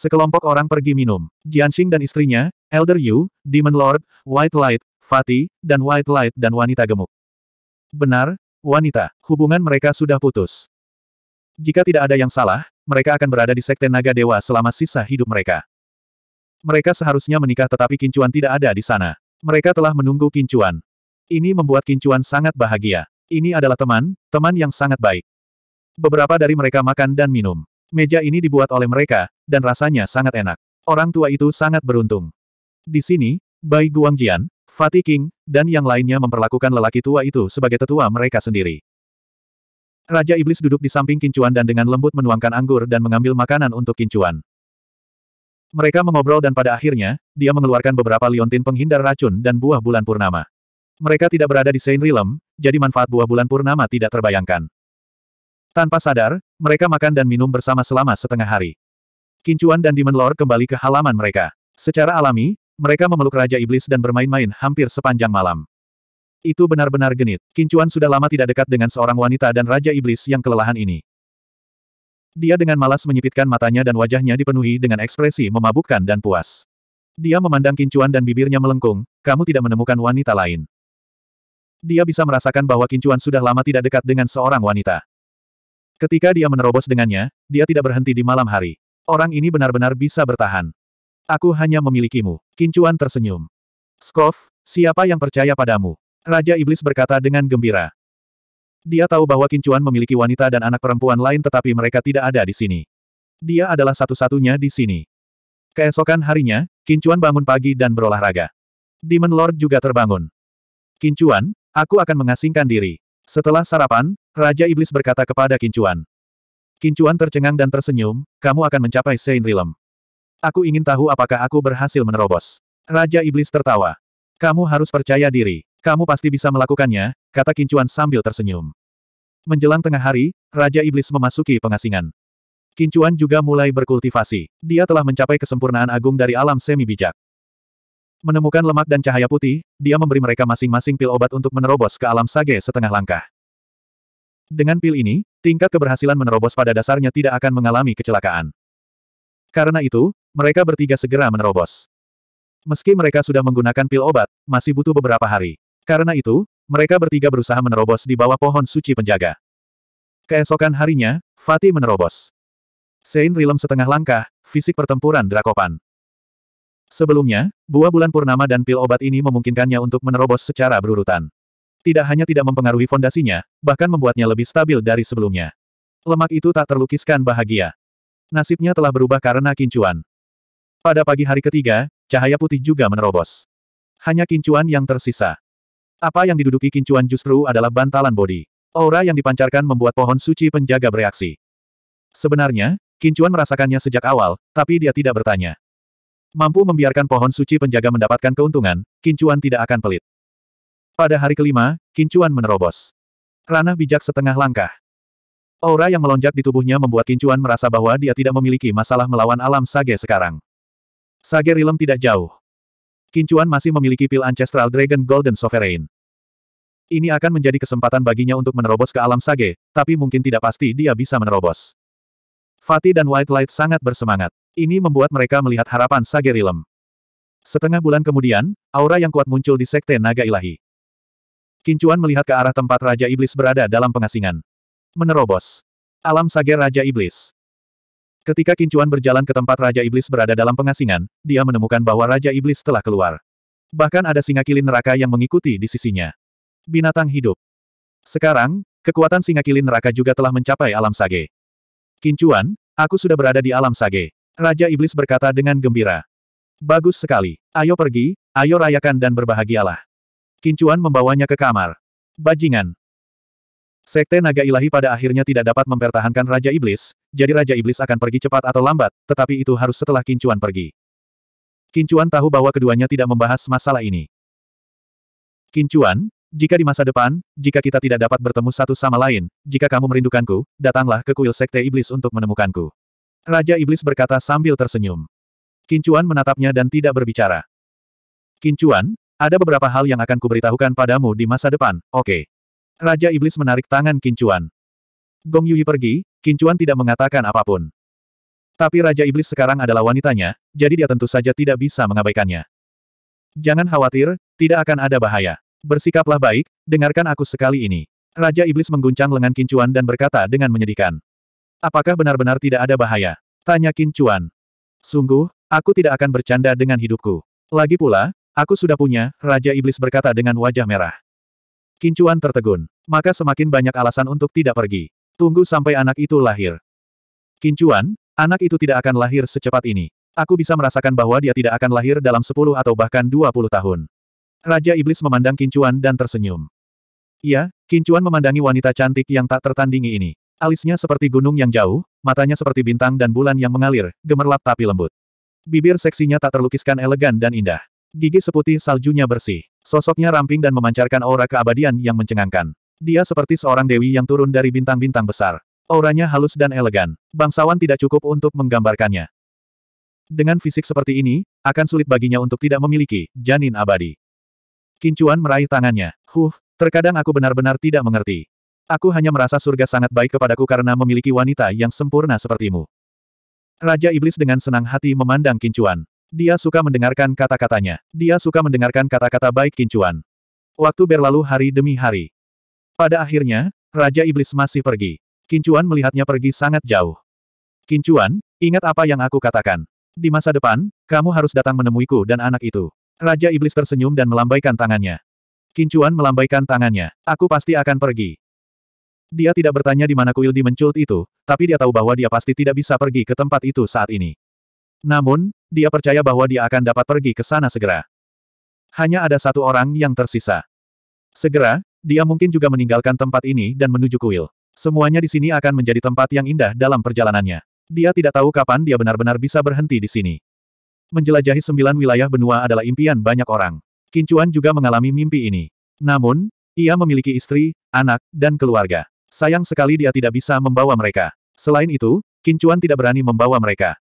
Sekelompok orang pergi minum. Jianxing dan istrinya, Elder Yu, Demon Lord, White Light, Fatih, dan White Light dan wanita gemuk. Benar, wanita, hubungan mereka sudah putus. Jika tidak ada yang salah, mereka akan berada di Sekte Naga Dewa selama sisa hidup mereka. Mereka seharusnya menikah tetapi Kincuan tidak ada di sana. Mereka telah menunggu Kincuan. Ini membuat Kincuan sangat bahagia. Ini adalah teman, teman yang sangat baik. Beberapa dari mereka makan dan minum. Meja ini dibuat oleh mereka, dan rasanya sangat enak. Orang tua itu sangat beruntung. Di sini, Bai Guangjian, Fatih King, dan yang lainnya memperlakukan lelaki tua itu sebagai tetua mereka sendiri. Raja Iblis duduk di samping Kincuan dan dengan lembut menuangkan anggur dan mengambil makanan untuk Kincuan. Mereka mengobrol dan pada akhirnya, dia mengeluarkan beberapa liontin penghindar racun dan buah bulan purnama. Mereka tidak berada di Saint Realm, jadi manfaat buah bulan purnama tidak terbayangkan. Tanpa sadar, mereka makan dan minum bersama selama setengah hari. Kincuan dan Demon Lord kembali ke halaman mereka. Secara alami, mereka memeluk Raja Iblis dan bermain-main hampir sepanjang malam. Itu benar-benar genit. Kincuan sudah lama tidak dekat dengan seorang wanita dan Raja Iblis yang kelelahan ini. Dia dengan malas menyipitkan matanya dan wajahnya dipenuhi dengan ekspresi memabukkan dan puas. Dia memandang Kincuan dan bibirnya melengkung, kamu tidak menemukan wanita lain. Dia bisa merasakan bahwa Kincuan sudah lama tidak dekat dengan seorang wanita. Ketika dia menerobos dengannya, dia tidak berhenti di malam hari. Orang ini benar-benar bisa bertahan. Aku hanya memilikimu. Kincuan tersenyum. Skov, siapa yang percaya padamu? Raja Iblis berkata dengan gembira. Dia tahu bahwa Kincuan memiliki wanita dan anak perempuan lain tetapi mereka tidak ada di sini. Dia adalah satu-satunya di sini. Keesokan harinya, Kincuan bangun pagi dan berolahraga. Demon Lord juga terbangun. Kincuan, aku akan mengasingkan diri. Setelah sarapan, Raja Iblis berkata kepada Kincuan. Kincuan tercengang dan tersenyum, kamu akan mencapai Saint Realm. Aku ingin tahu apakah aku berhasil menerobos. Raja Iblis tertawa. Kamu harus percaya diri. Kamu pasti bisa melakukannya, kata Kincuan sambil tersenyum. Menjelang tengah hari, Raja Iblis memasuki pengasingan. Kincuan juga mulai berkultivasi. Dia telah mencapai kesempurnaan agung dari alam semi bijak. Menemukan lemak dan cahaya putih, dia memberi mereka masing-masing pil obat untuk menerobos ke alam sage setengah langkah. Dengan pil ini, tingkat keberhasilan menerobos pada dasarnya tidak akan mengalami kecelakaan. Karena itu, mereka bertiga segera menerobos. Meski mereka sudah menggunakan pil obat, masih butuh beberapa hari. Karena itu, mereka bertiga berusaha menerobos di bawah pohon suci penjaga. Keesokan harinya, Fatih menerobos. Saint Realm setengah langkah, fisik pertempuran Drakopan. Sebelumnya, buah bulan purnama dan pil obat ini memungkinkannya untuk menerobos secara berurutan. Tidak hanya tidak mempengaruhi fondasinya, bahkan membuatnya lebih stabil dari sebelumnya. Lemak itu tak terlukiskan bahagia. Nasibnya telah berubah karena kincuan. Pada pagi hari ketiga, cahaya putih juga menerobos. Hanya kincuan yang tersisa. Apa yang diduduki kincuan justru adalah bantalan bodi. Aura yang dipancarkan membuat pohon suci penjaga bereaksi. Sebenarnya, kincuan merasakannya sejak awal, tapi dia tidak bertanya. Mampu membiarkan pohon suci penjaga mendapatkan keuntungan, Kincuan tidak akan pelit. Pada hari kelima, Kincuan menerobos. Ranah bijak setengah langkah. Aura yang melonjak di tubuhnya membuat Kincuan merasa bahwa dia tidak memiliki masalah melawan alam Sage sekarang. Sage Rilem tidak jauh. Kincuan masih memiliki pil Ancestral Dragon Golden Sovereign. Ini akan menjadi kesempatan baginya untuk menerobos ke alam Sage, tapi mungkin tidak pasti dia bisa menerobos. Fatih dan White Light sangat bersemangat. Ini membuat mereka melihat harapan Sage Rilem. Setengah bulan kemudian, aura yang kuat muncul di Sekte Naga Ilahi. Kincuan melihat ke arah tempat Raja Iblis berada dalam pengasingan. Menerobos. Alam Sage Raja Iblis. Ketika Kincuan berjalan ke tempat Raja Iblis berada dalam pengasingan, dia menemukan bahwa Raja Iblis telah keluar. Bahkan ada singa kilin neraka yang mengikuti di sisinya. Binatang hidup. Sekarang, kekuatan singa kilin neraka juga telah mencapai alam Sage. Kincuan, aku sudah berada di alam Sage. Raja Iblis berkata dengan gembira. Bagus sekali. Ayo pergi, ayo rayakan dan berbahagialah. Kincuan membawanya ke kamar. Bajingan. Sekte Naga Ilahi pada akhirnya tidak dapat mempertahankan Raja Iblis, jadi Raja Iblis akan pergi cepat atau lambat, tetapi itu harus setelah Kincuan pergi. Kincuan tahu bahwa keduanya tidak membahas masalah ini. Kincuan, jika di masa depan, jika kita tidak dapat bertemu satu sama lain, jika kamu merindukanku, datanglah ke kuil Sekte Iblis untuk menemukanku. Raja Iblis berkata sambil tersenyum. Kincuan menatapnya dan tidak berbicara. Kincuan, ada beberapa hal yang akan kuberitahukan padamu di masa depan, oke. Okay. Raja Iblis menarik tangan Kincuan. Gong Yui pergi, Kincuan tidak mengatakan apa pun. Tapi Raja Iblis sekarang adalah wanitanya, jadi dia tentu saja tidak bisa mengabaikannya. Jangan khawatir, tidak akan ada bahaya. Bersikaplah baik, dengarkan aku sekali ini. Raja Iblis mengguncang lengan Kincuan dan berkata dengan menyedihkan. Apakah benar-benar tidak ada bahaya? Tanya Kincuan. Sungguh, aku tidak akan bercanda dengan hidupku. Lagi pula, aku sudah punya, Raja Iblis berkata dengan wajah merah. Kincuan tertegun. Maka semakin banyak alasan untuk tidak pergi. Tunggu sampai anak itu lahir. Kincuan, anak itu tidak akan lahir secepat ini. Aku bisa merasakan bahwa dia tidak akan lahir dalam 10 atau bahkan 20 tahun. Raja Iblis memandang Kincuan dan tersenyum. Iya, Kincuan memandangi wanita cantik yang tak tertandingi ini. Alisnya seperti gunung yang jauh, matanya seperti bintang dan bulan yang mengalir, gemerlap tapi lembut. Bibir seksinya tak terlukiskan elegan dan indah. Gigi seputih saljunya bersih. Sosoknya ramping dan memancarkan aura keabadian yang mencengangkan. Dia seperti seorang dewi yang turun dari bintang-bintang besar. Auranya halus dan elegan. Bangsawan tidak cukup untuk menggambarkannya. Dengan fisik seperti ini, akan sulit baginya untuk tidak memiliki janin abadi. Kincuan meraih tangannya. Huh, terkadang aku benar-benar tidak mengerti. Aku hanya merasa surga sangat baik kepadaku karena memiliki wanita yang sempurna sepertimu. Raja Iblis dengan senang hati memandang Kincuan. Dia suka mendengarkan kata-katanya. Dia suka mendengarkan kata-kata baik Kincuan. Waktu berlalu hari demi hari. Pada akhirnya, Raja Iblis masih pergi. Kincuan melihatnya pergi sangat jauh. Kincuan, ingat apa yang aku katakan. Di masa depan, kamu harus datang menemuiku dan anak itu. Raja Iblis tersenyum dan melambaikan tangannya. Kincuan melambaikan tangannya. Aku pasti akan pergi. Dia tidak bertanya di mana kuil di mencult itu, tapi dia tahu bahwa dia pasti tidak bisa pergi ke tempat itu saat ini. Namun, dia percaya bahwa dia akan dapat pergi ke sana segera. Hanya ada satu orang yang tersisa. Segera, dia mungkin juga meninggalkan tempat ini dan menuju kuil. Semuanya di sini akan menjadi tempat yang indah dalam perjalanannya. Dia tidak tahu kapan dia benar-benar bisa berhenti di sini. Menjelajahi sembilan wilayah benua adalah impian banyak orang. Kincuan juga mengalami mimpi ini. Namun, ia memiliki istri, anak, dan keluarga. Sayang sekali dia tidak bisa membawa mereka. Selain itu, Kincuan tidak berani membawa mereka.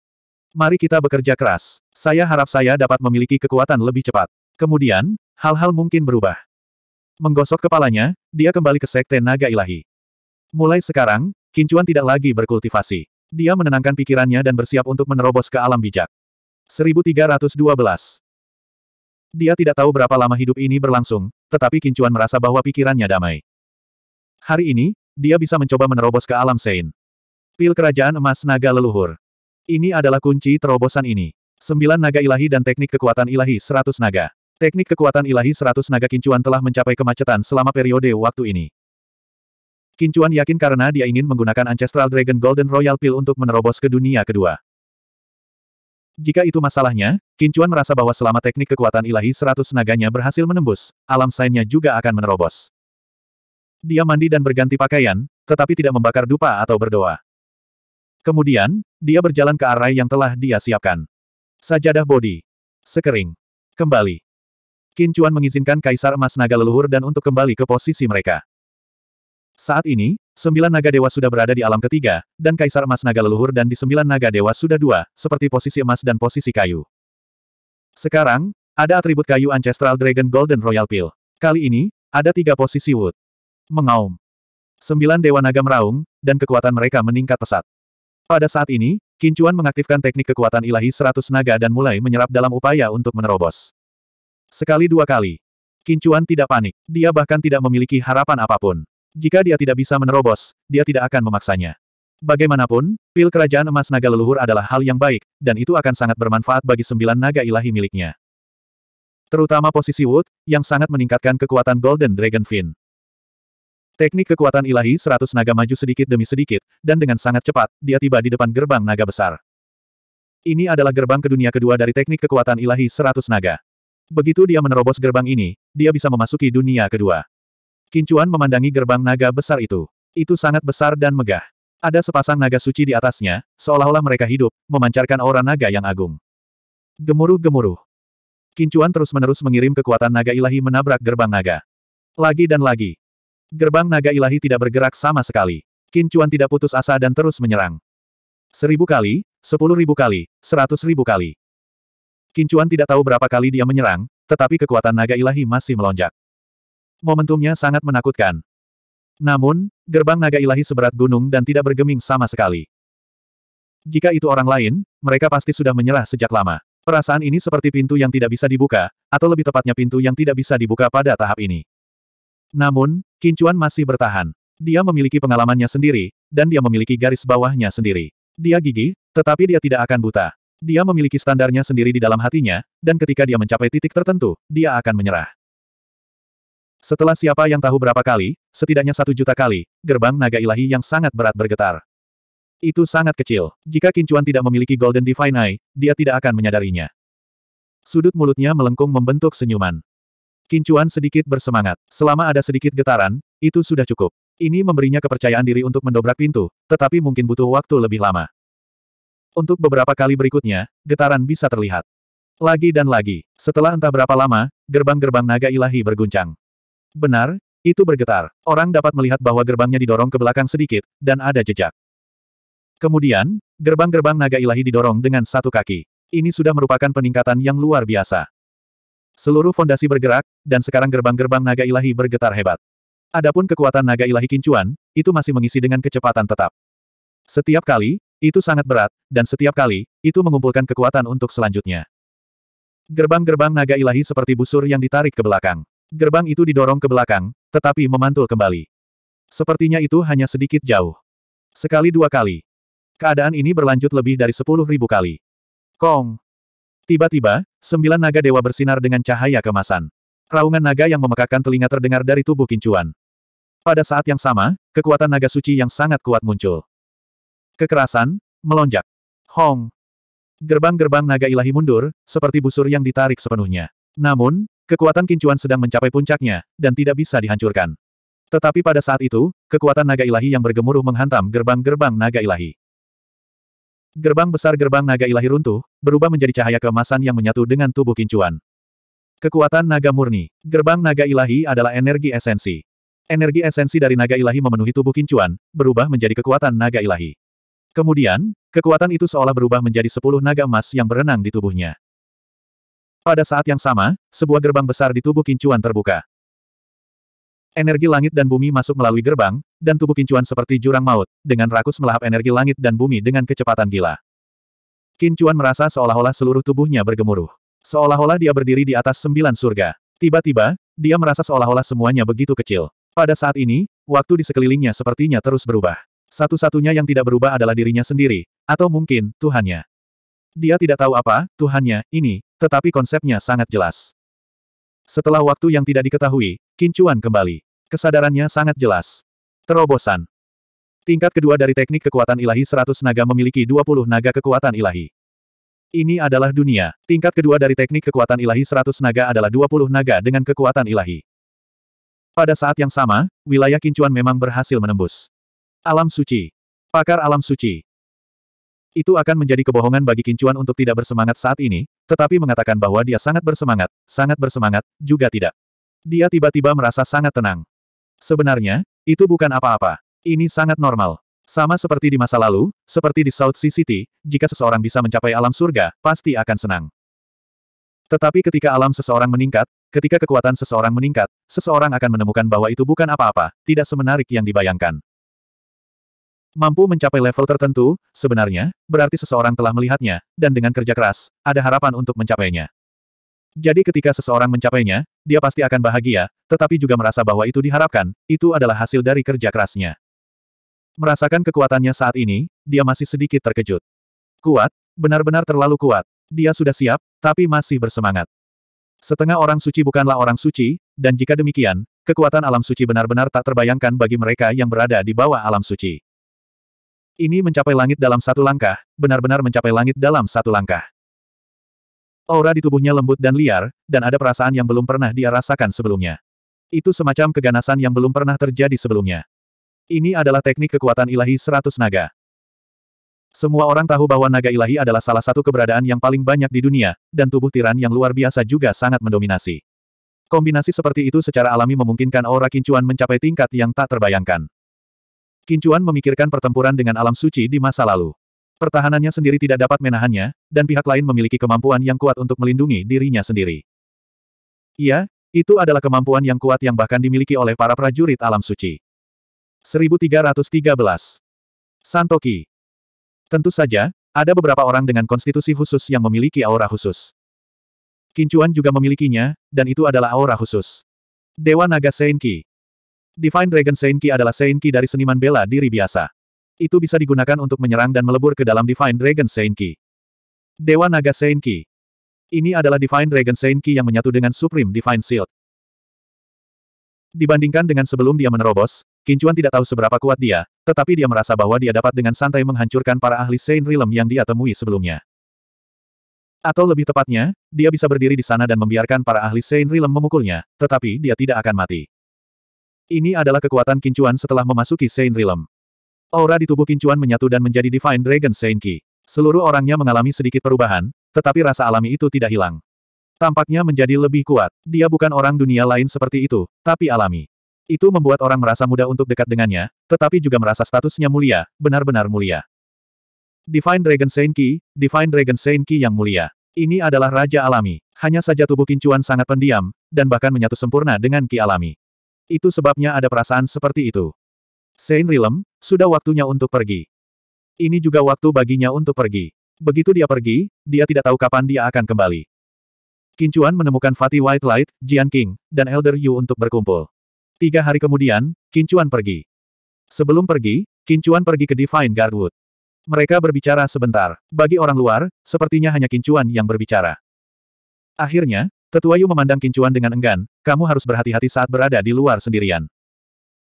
Mari kita bekerja keras. Saya harap saya dapat memiliki kekuatan lebih cepat. Kemudian, hal-hal mungkin berubah. Menggosok kepalanya, dia kembali ke Sekte Naga Ilahi. Mulai sekarang, Kincuan tidak lagi berkultivasi. Dia menenangkan pikirannya dan bersiap untuk menerobos ke alam bijak. 1312. Dia tidak tahu berapa lama hidup ini berlangsung, tetapi Kincuan merasa bahwa pikirannya damai. Hari ini, dia bisa mencoba menerobos ke alam Sein. Pil Kerajaan Emas Naga Leluhur. Ini adalah kunci terobosan ini. Sembilan naga ilahi dan teknik kekuatan ilahi seratus naga. Teknik kekuatan ilahi seratus naga Kincuan telah mencapai kemacetan selama periode waktu ini. Kincuan yakin karena dia ingin menggunakan Ancestral Dragon Golden Royal Pill untuk menerobos ke dunia kedua. Jika itu masalahnya, Kincuan merasa bahwa selama teknik kekuatan ilahi seratus naganya berhasil menembus, alam sainnya juga akan menerobos. Dia mandi dan berganti pakaian, tetapi tidak membakar dupa atau berdoa. Kemudian, dia berjalan ke arah yang telah dia siapkan. Sajadah bodi. Sekering. Kembali. Kincuan mengizinkan Kaisar Emas Naga Leluhur dan untuk kembali ke posisi mereka. Saat ini, sembilan naga dewa sudah berada di alam ketiga, dan Kaisar Emas Naga Leluhur dan di sembilan naga dewa sudah dua, seperti posisi emas dan posisi kayu. Sekarang, ada atribut kayu Ancestral Dragon Golden Royal Pill. Kali ini, ada tiga posisi Wood. Mengaum. Sembilan dewa naga meraung, dan kekuatan mereka meningkat pesat. Pada saat ini, Kincuan mengaktifkan teknik kekuatan ilahi seratus naga dan mulai menyerap dalam upaya untuk menerobos. Sekali dua kali. Kincuan tidak panik. Dia bahkan tidak memiliki harapan apa pun. Jika dia tidak bisa menerobos, dia tidak akan memaksanya. Bagaimanapun, pil kerajaan emas naga leluhur adalah hal yang baik, dan itu akan sangat bermanfaat bagi sembilan naga ilahi miliknya. Terutama posisi Wood, yang sangat meningkatkan kekuatan Golden Dragon Fin. Teknik kekuatan ilahi seratus naga maju sedikit demi sedikit, dan dengan sangat cepat, dia tiba di depan gerbang naga besar. Ini adalah gerbang ke dunia kedua dari teknik kekuatan ilahi seratus naga. Begitu dia menerobos gerbang ini, dia bisa memasuki dunia kedua. Kincuan memandangi gerbang naga besar itu. Itu sangat besar dan megah. Ada sepasang naga suci di atasnya, seolah-olah mereka hidup, memancarkan aura naga yang agung. Gemuruh-gemuruh. Kincuan terus-menerus mengirim kekuatan naga ilahi menabrak gerbang naga. Lagi dan lagi. Gerbang naga ilahi tidak bergerak sama sekali. Kincuan tidak putus asa dan terus menyerang. Seribu kali, sepuluh ribu kali, seratus ribu kali. Kincuan tidak tahu berapa kali dia menyerang, tetapi kekuatan naga ilahi masih melonjak. Momentumnya sangat menakutkan. Namun, gerbang naga ilahi seberat gunung dan tidak bergeming sama sekali. Jika itu orang lain, mereka pasti sudah menyerah sejak lama. Perasaan ini seperti pintu yang tidak bisa dibuka, atau lebih tepatnya pintu yang tidak bisa dibuka pada tahap ini. Namun, Kincuan masih bertahan. Dia memiliki pengalamannya sendiri, dan dia memiliki garis bawahnya sendiri. Dia gigih, tetapi dia tidak akan buta. Dia memiliki standarnya sendiri di dalam hatinya, dan ketika dia mencapai titik tertentu, dia akan menyerah. Setelah siapa yang tahu berapa kali, setidaknya satu juta kali, gerbang naga ilahi yang sangat berat bergetar. Itu sangat kecil. Jika Kincuan tidak memiliki Golden Divine Eye, dia tidak akan menyadarinya. Sudut mulutnya melengkung membentuk senyuman. Kincuan sedikit bersemangat. Selama ada sedikit getaran, itu sudah cukup. Ini memberinya kepercayaan diri untuk mendobrak pintu, tetapi mungkin butuh waktu lebih lama. Untuk beberapa kali berikutnya, getaran bisa terlihat. Lagi dan lagi, setelah entah berapa lama, gerbang-gerbang naga ilahi berguncang. Benar, itu bergetar. Orang dapat melihat bahwa gerbangnya didorong ke belakang sedikit, dan ada jejak. Kemudian, gerbang-gerbang naga ilahi didorong dengan satu kaki. Ini sudah merupakan peningkatan yang luar biasa. Seluruh fondasi bergerak, dan sekarang gerbang-gerbang naga ilahi bergetar hebat. Adapun kekuatan naga ilahi kincuan, itu masih mengisi dengan kecepatan tetap. Setiap kali, itu sangat berat, dan setiap kali, itu mengumpulkan kekuatan untuk selanjutnya. Gerbang-gerbang naga ilahi seperti busur yang ditarik ke belakang. Gerbang itu didorong ke belakang, tetapi memantul kembali. Sepertinya itu hanya sedikit jauh. Sekali dua kali, Keadaan ini berlanjut lebih dari sepuluh ribu kali. Kong! Tiba-tiba, sembilan naga dewa bersinar dengan cahaya kemasan. Raungan naga yang memekakkan telinga terdengar dari tubuh kincuan. Pada saat yang sama, kekuatan naga suci yang sangat kuat muncul. Kekerasan, melonjak. Hong! Gerbang-gerbang naga ilahi mundur, seperti busur yang ditarik sepenuhnya. Namun, kekuatan kincuan sedang mencapai puncaknya, dan tidak bisa dihancurkan. Tetapi pada saat itu, kekuatan naga ilahi yang bergemuruh menghantam gerbang-gerbang naga ilahi. Gerbang besar gerbang naga ilahi runtuh, berubah menjadi cahaya keemasan yang menyatu dengan tubuh kincuan. Kekuatan naga murni. Gerbang naga ilahi adalah energi esensi. Energi esensi dari naga ilahi memenuhi tubuh kincuan, berubah menjadi kekuatan naga ilahi. Kemudian, kekuatan itu seolah berubah menjadi sepuluh naga emas yang berenang di tubuhnya. Pada saat yang sama, sebuah gerbang besar di tubuh kincuan terbuka. Energi langit dan bumi masuk melalui gerbang, dan tubuh Kincuan seperti jurang maut, dengan rakus melahap energi langit dan bumi dengan kecepatan gila. Kincuan merasa seolah-olah seluruh tubuhnya bergemuruh. Seolah-olah dia berdiri di atas sembilan surga. Tiba-tiba, dia merasa seolah-olah semuanya begitu kecil. Pada saat ini, waktu di sekelilingnya sepertinya terus berubah. Satu-satunya yang tidak berubah adalah dirinya sendiri, atau mungkin, Tuhannya. Dia tidak tahu apa, Tuhannya, ini, tetapi konsepnya sangat jelas. Setelah waktu yang tidak diketahui, Kincuan kembali. Kesadarannya sangat jelas. Terobosan. Tingkat kedua dari teknik kekuatan ilahi 100 naga memiliki 20 naga kekuatan ilahi. Ini adalah dunia. Tingkat kedua dari teknik kekuatan ilahi 100 naga adalah 20 naga dengan kekuatan ilahi. Pada saat yang sama, wilayah Kincuan memang berhasil menembus. Alam suci. Pakar alam suci. Itu akan menjadi kebohongan bagi Kincuan untuk tidak bersemangat saat ini, tetapi mengatakan bahwa dia sangat bersemangat, sangat bersemangat, juga tidak. Dia tiba-tiba merasa sangat tenang. Sebenarnya, itu bukan apa-apa. Ini sangat normal. Sama seperti di masa lalu, seperti di South Sea City, jika seseorang bisa mencapai alam surga, pasti akan senang. Tetapi ketika alam seseorang meningkat, ketika kekuatan seseorang meningkat, seseorang akan menemukan bahwa itu bukan apa-apa, tidak semenarik yang dibayangkan. Mampu mencapai level tertentu, sebenarnya, berarti seseorang telah melihatnya, dan dengan kerja keras, ada harapan untuk mencapainya. Jadi ketika seseorang mencapainya, dia pasti akan bahagia, tetapi juga merasa bahwa itu diharapkan, itu adalah hasil dari kerja kerasnya. Merasakan kekuatannya saat ini, dia masih sedikit terkejut. Kuat, benar-benar terlalu kuat. Dia sudah siap, tapi masih bersemangat. Setengah orang suci bukanlah orang suci, dan jika demikian, kekuatan alam suci benar-benar tak terbayangkan bagi mereka yang berada di bawah alam suci. Ini mencapai langit dalam satu langkah, benar-benar mencapai langit dalam satu langkah. Aura di tubuhnya lembut dan liar, dan ada perasaan yang belum pernah dia rasakan sebelumnya. Itu semacam keganasan yang belum pernah terjadi sebelumnya. Ini adalah teknik kekuatan ilahi seratus naga. Semua orang tahu bahwa naga ilahi adalah salah satu keberadaan yang paling banyak di dunia, dan tubuh tiran yang luar biasa juga sangat mendominasi. Kombinasi seperti itu secara alami memungkinkan aura kincuan mencapai tingkat yang tak terbayangkan. Kincuan memikirkan pertempuran dengan alam suci di masa lalu. Pertahanannya sendiri tidak dapat menahannya, dan pihak lain memiliki kemampuan yang kuat untuk melindungi dirinya sendiri. Iya, itu adalah kemampuan yang kuat yang bahkan dimiliki oleh para prajurit alam suci. 1313. Santoki Tentu saja, ada beberapa orang dengan konstitusi khusus yang memiliki aura khusus. Kincuan juga memilikinya, dan itu adalah aura khusus. Dewa Naga Seinki Divine Dragon Seinki adalah Seinki dari seniman bela diri biasa. Itu bisa digunakan untuk menyerang dan melebur ke dalam Divine Dragon Seinki. Dewa Naga Seinki Ini adalah Divine Dragon Seinki yang menyatu dengan Supreme Divine Shield. Dibandingkan dengan sebelum dia menerobos, Kincuan tidak tahu seberapa kuat dia, tetapi dia merasa bahwa dia dapat dengan santai menghancurkan para ahli Saint Realm yang dia temui sebelumnya. Atau lebih tepatnya, dia bisa berdiri di sana dan membiarkan para ahli Saint Realm memukulnya, tetapi dia tidak akan mati. Ini adalah kekuatan Kincuan setelah memasuki Saint Realm. Aura di tubuh Kincuan menyatu dan menjadi Divine Dragon Saint Ki. Seluruh orangnya mengalami sedikit perubahan, tetapi rasa alami itu tidak hilang. Tampaknya menjadi lebih kuat. Dia bukan orang dunia lain seperti itu, tapi alami. Itu membuat orang merasa mudah untuk dekat dengannya, tetapi juga merasa statusnya mulia, benar-benar mulia. Divine Dragon Senki, Divine Dragon Senki yang mulia. Ini adalah Raja Alami. Hanya saja tubuh Kincuan sangat pendiam, dan bahkan menyatu sempurna dengan Ki Alami. Itu sebabnya ada perasaan seperti itu. Saint Realm, sudah waktunya untuk pergi. Ini juga waktu baginya untuk pergi. Begitu dia pergi, dia tidak tahu kapan dia akan kembali. Kincuan menemukan Fatih White Light, Jian King, dan Elder Yu untuk berkumpul. Tiga hari kemudian, Kincuan pergi. Sebelum pergi, Kincuan pergi ke Divine Guardwood. Mereka berbicara sebentar. Bagi orang luar, sepertinya hanya Kincuan yang berbicara. Akhirnya, Tetua Yu memandang Kincuan dengan enggan, kamu harus berhati-hati saat berada di luar sendirian.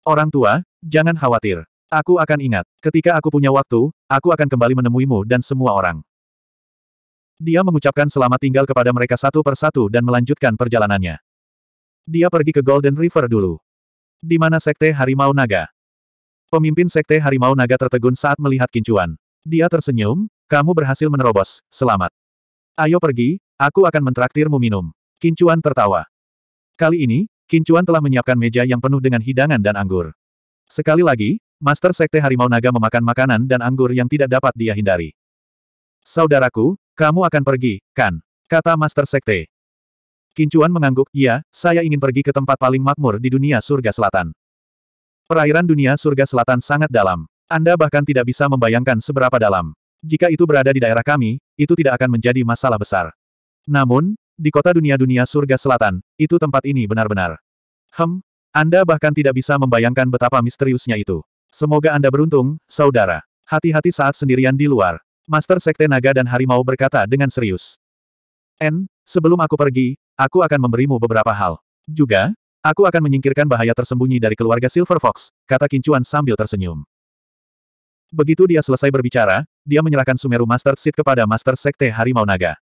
Orang tua, jangan khawatir. Aku akan ingat, ketika aku punya waktu, aku akan kembali menemuimu dan semua orang. Dia mengucapkan selamat tinggal kepada mereka satu persatu dan melanjutkan perjalanannya. Dia pergi ke Golden River dulu. Di mana Sekte Harimau Naga? Pemimpin Sekte Harimau Naga tertegun saat melihat Kincuan. Dia tersenyum, kamu berhasil menerobos, selamat. Ayo pergi, aku akan mentraktirmu minum. Kincuan tertawa. Kali ini, Kincuan telah menyiapkan meja yang penuh dengan hidangan dan anggur. Sekali lagi, Master Sekte Harimau Naga memakan makanan dan anggur yang tidak dapat dia hindari. Saudaraku, kamu akan pergi, kan? Kata Master Sekte. Kincuan mengangguk, iya, saya ingin pergi ke tempat paling makmur di dunia surga selatan. Perairan dunia surga selatan sangat dalam. Anda bahkan tidak bisa membayangkan seberapa dalam. Jika itu berada di daerah kami, itu tidak akan menjadi masalah besar. Namun, di kota dunia-dunia surga selatan, itu tempat ini benar-benar. Hem, Anda bahkan tidak bisa membayangkan betapa misteriusnya itu. Semoga Anda beruntung, saudara. Hati-hati saat sendirian di luar. Master Sekte Naga dan Harimau berkata dengan serius. N, sebelum aku pergi, Aku akan memberimu beberapa hal. Juga, aku akan menyingkirkan bahaya tersembunyi dari keluarga Silver Fox, kata Kincuan sambil tersenyum. Begitu dia selesai berbicara, dia menyerahkan Sumeru Master Seed kepada Master Sekte Harimau Naga.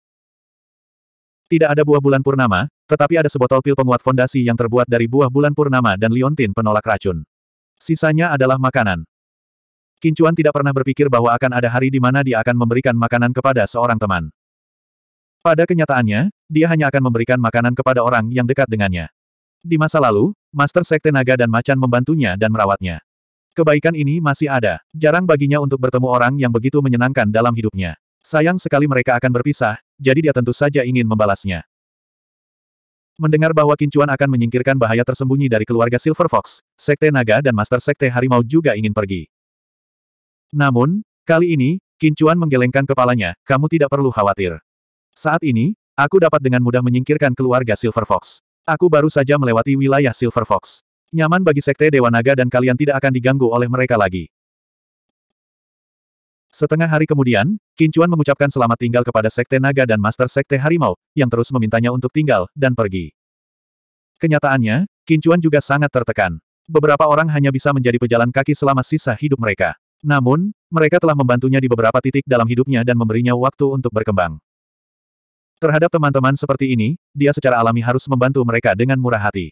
Tidak ada buah bulan purnama, tetapi ada sebotol pil penguat fondasi yang terbuat dari buah bulan purnama dan liontin penolak racun. Sisanya adalah makanan. Kincuan tidak pernah berpikir bahwa akan ada hari di mana dia akan memberikan makanan kepada seorang teman. Pada kenyataannya, dia hanya akan memberikan makanan kepada orang yang dekat dengannya. Di masa lalu, Master Sekte Naga dan Macan membantunya dan merawatnya. Kebaikan ini masih ada. Jarang baginya untuk bertemu orang yang begitu menyenangkan dalam hidupnya. Sayang sekali mereka akan berpisah, jadi dia tentu saja ingin membalasnya. Mendengar bahwa Kincuan akan menyingkirkan bahaya tersembunyi dari keluarga Silver Fox, Sekte Naga dan Master Sekte Harimau juga ingin pergi. Namun, kali ini, Kincuan menggelengkan kepalanya, kamu tidak perlu khawatir. Saat ini, aku dapat dengan mudah menyingkirkan keluarga Silver Fox. Aku baru saja melewati wilayah Silver Fox. Nyaman bagi Sekte Dewa Naga dan kalian tidak akan diganggu oleh mereka lagi. Setengah hari kemudian, Kincuan mengucapkan selamat tinggal kepada Sekte Naga dan Master Sekte Harimau, yang terus memintanya untuk tinggal, dan pergi. Kenyataannya, Kincuan juga sangat tertekan. Beberapa orang hanya bisa menjadi pejalan kaki selama sisa hidup mereka. Namun, mereka telah membantunya di beberapa titik dalam hidupnya dan memberinya waktu untuk berkembang. Terhadap teman-teman seperti ini, dia secara alami harus membantu mereka dengan murah hati.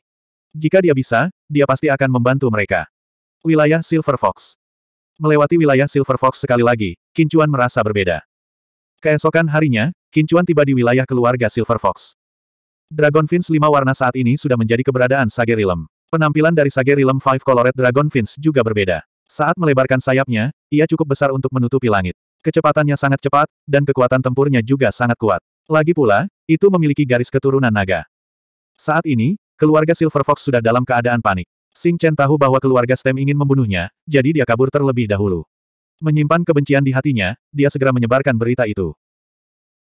Jika dia bisa, dia pasti akan membantu mereka. Wilayah Silver Fox Melewati wilayah Silver Fox sekali lagi, Kincuan merasa berbeda. Keesokan harinya, Kincuan tiba di wilayah keluarga Silver Fox. Dragon Fins lima warna saat ini sudah menjadi keberadaan Sage Realm. Penampilan dari Sage Realm Five Colored Dragon Fins juga berbeda. Saat melebarkan sayapnya, ia cukup besar untuk menutupi langit. Kecepatannya sangat cepat, dan kekuatan tempurnya juga sangat kuat. Lagi pula, itu memiliki garis keturunan naga. Saat ini, keluarga Silver Fox sudah dalam keadaan panik. Sing Chen tahu bahwa keluarga Stem ingin membunuhnya, jadi dia kabur terlebih dahulu. Menyimpan kebencian di hatinya, dia segera menyebarkan berita itu.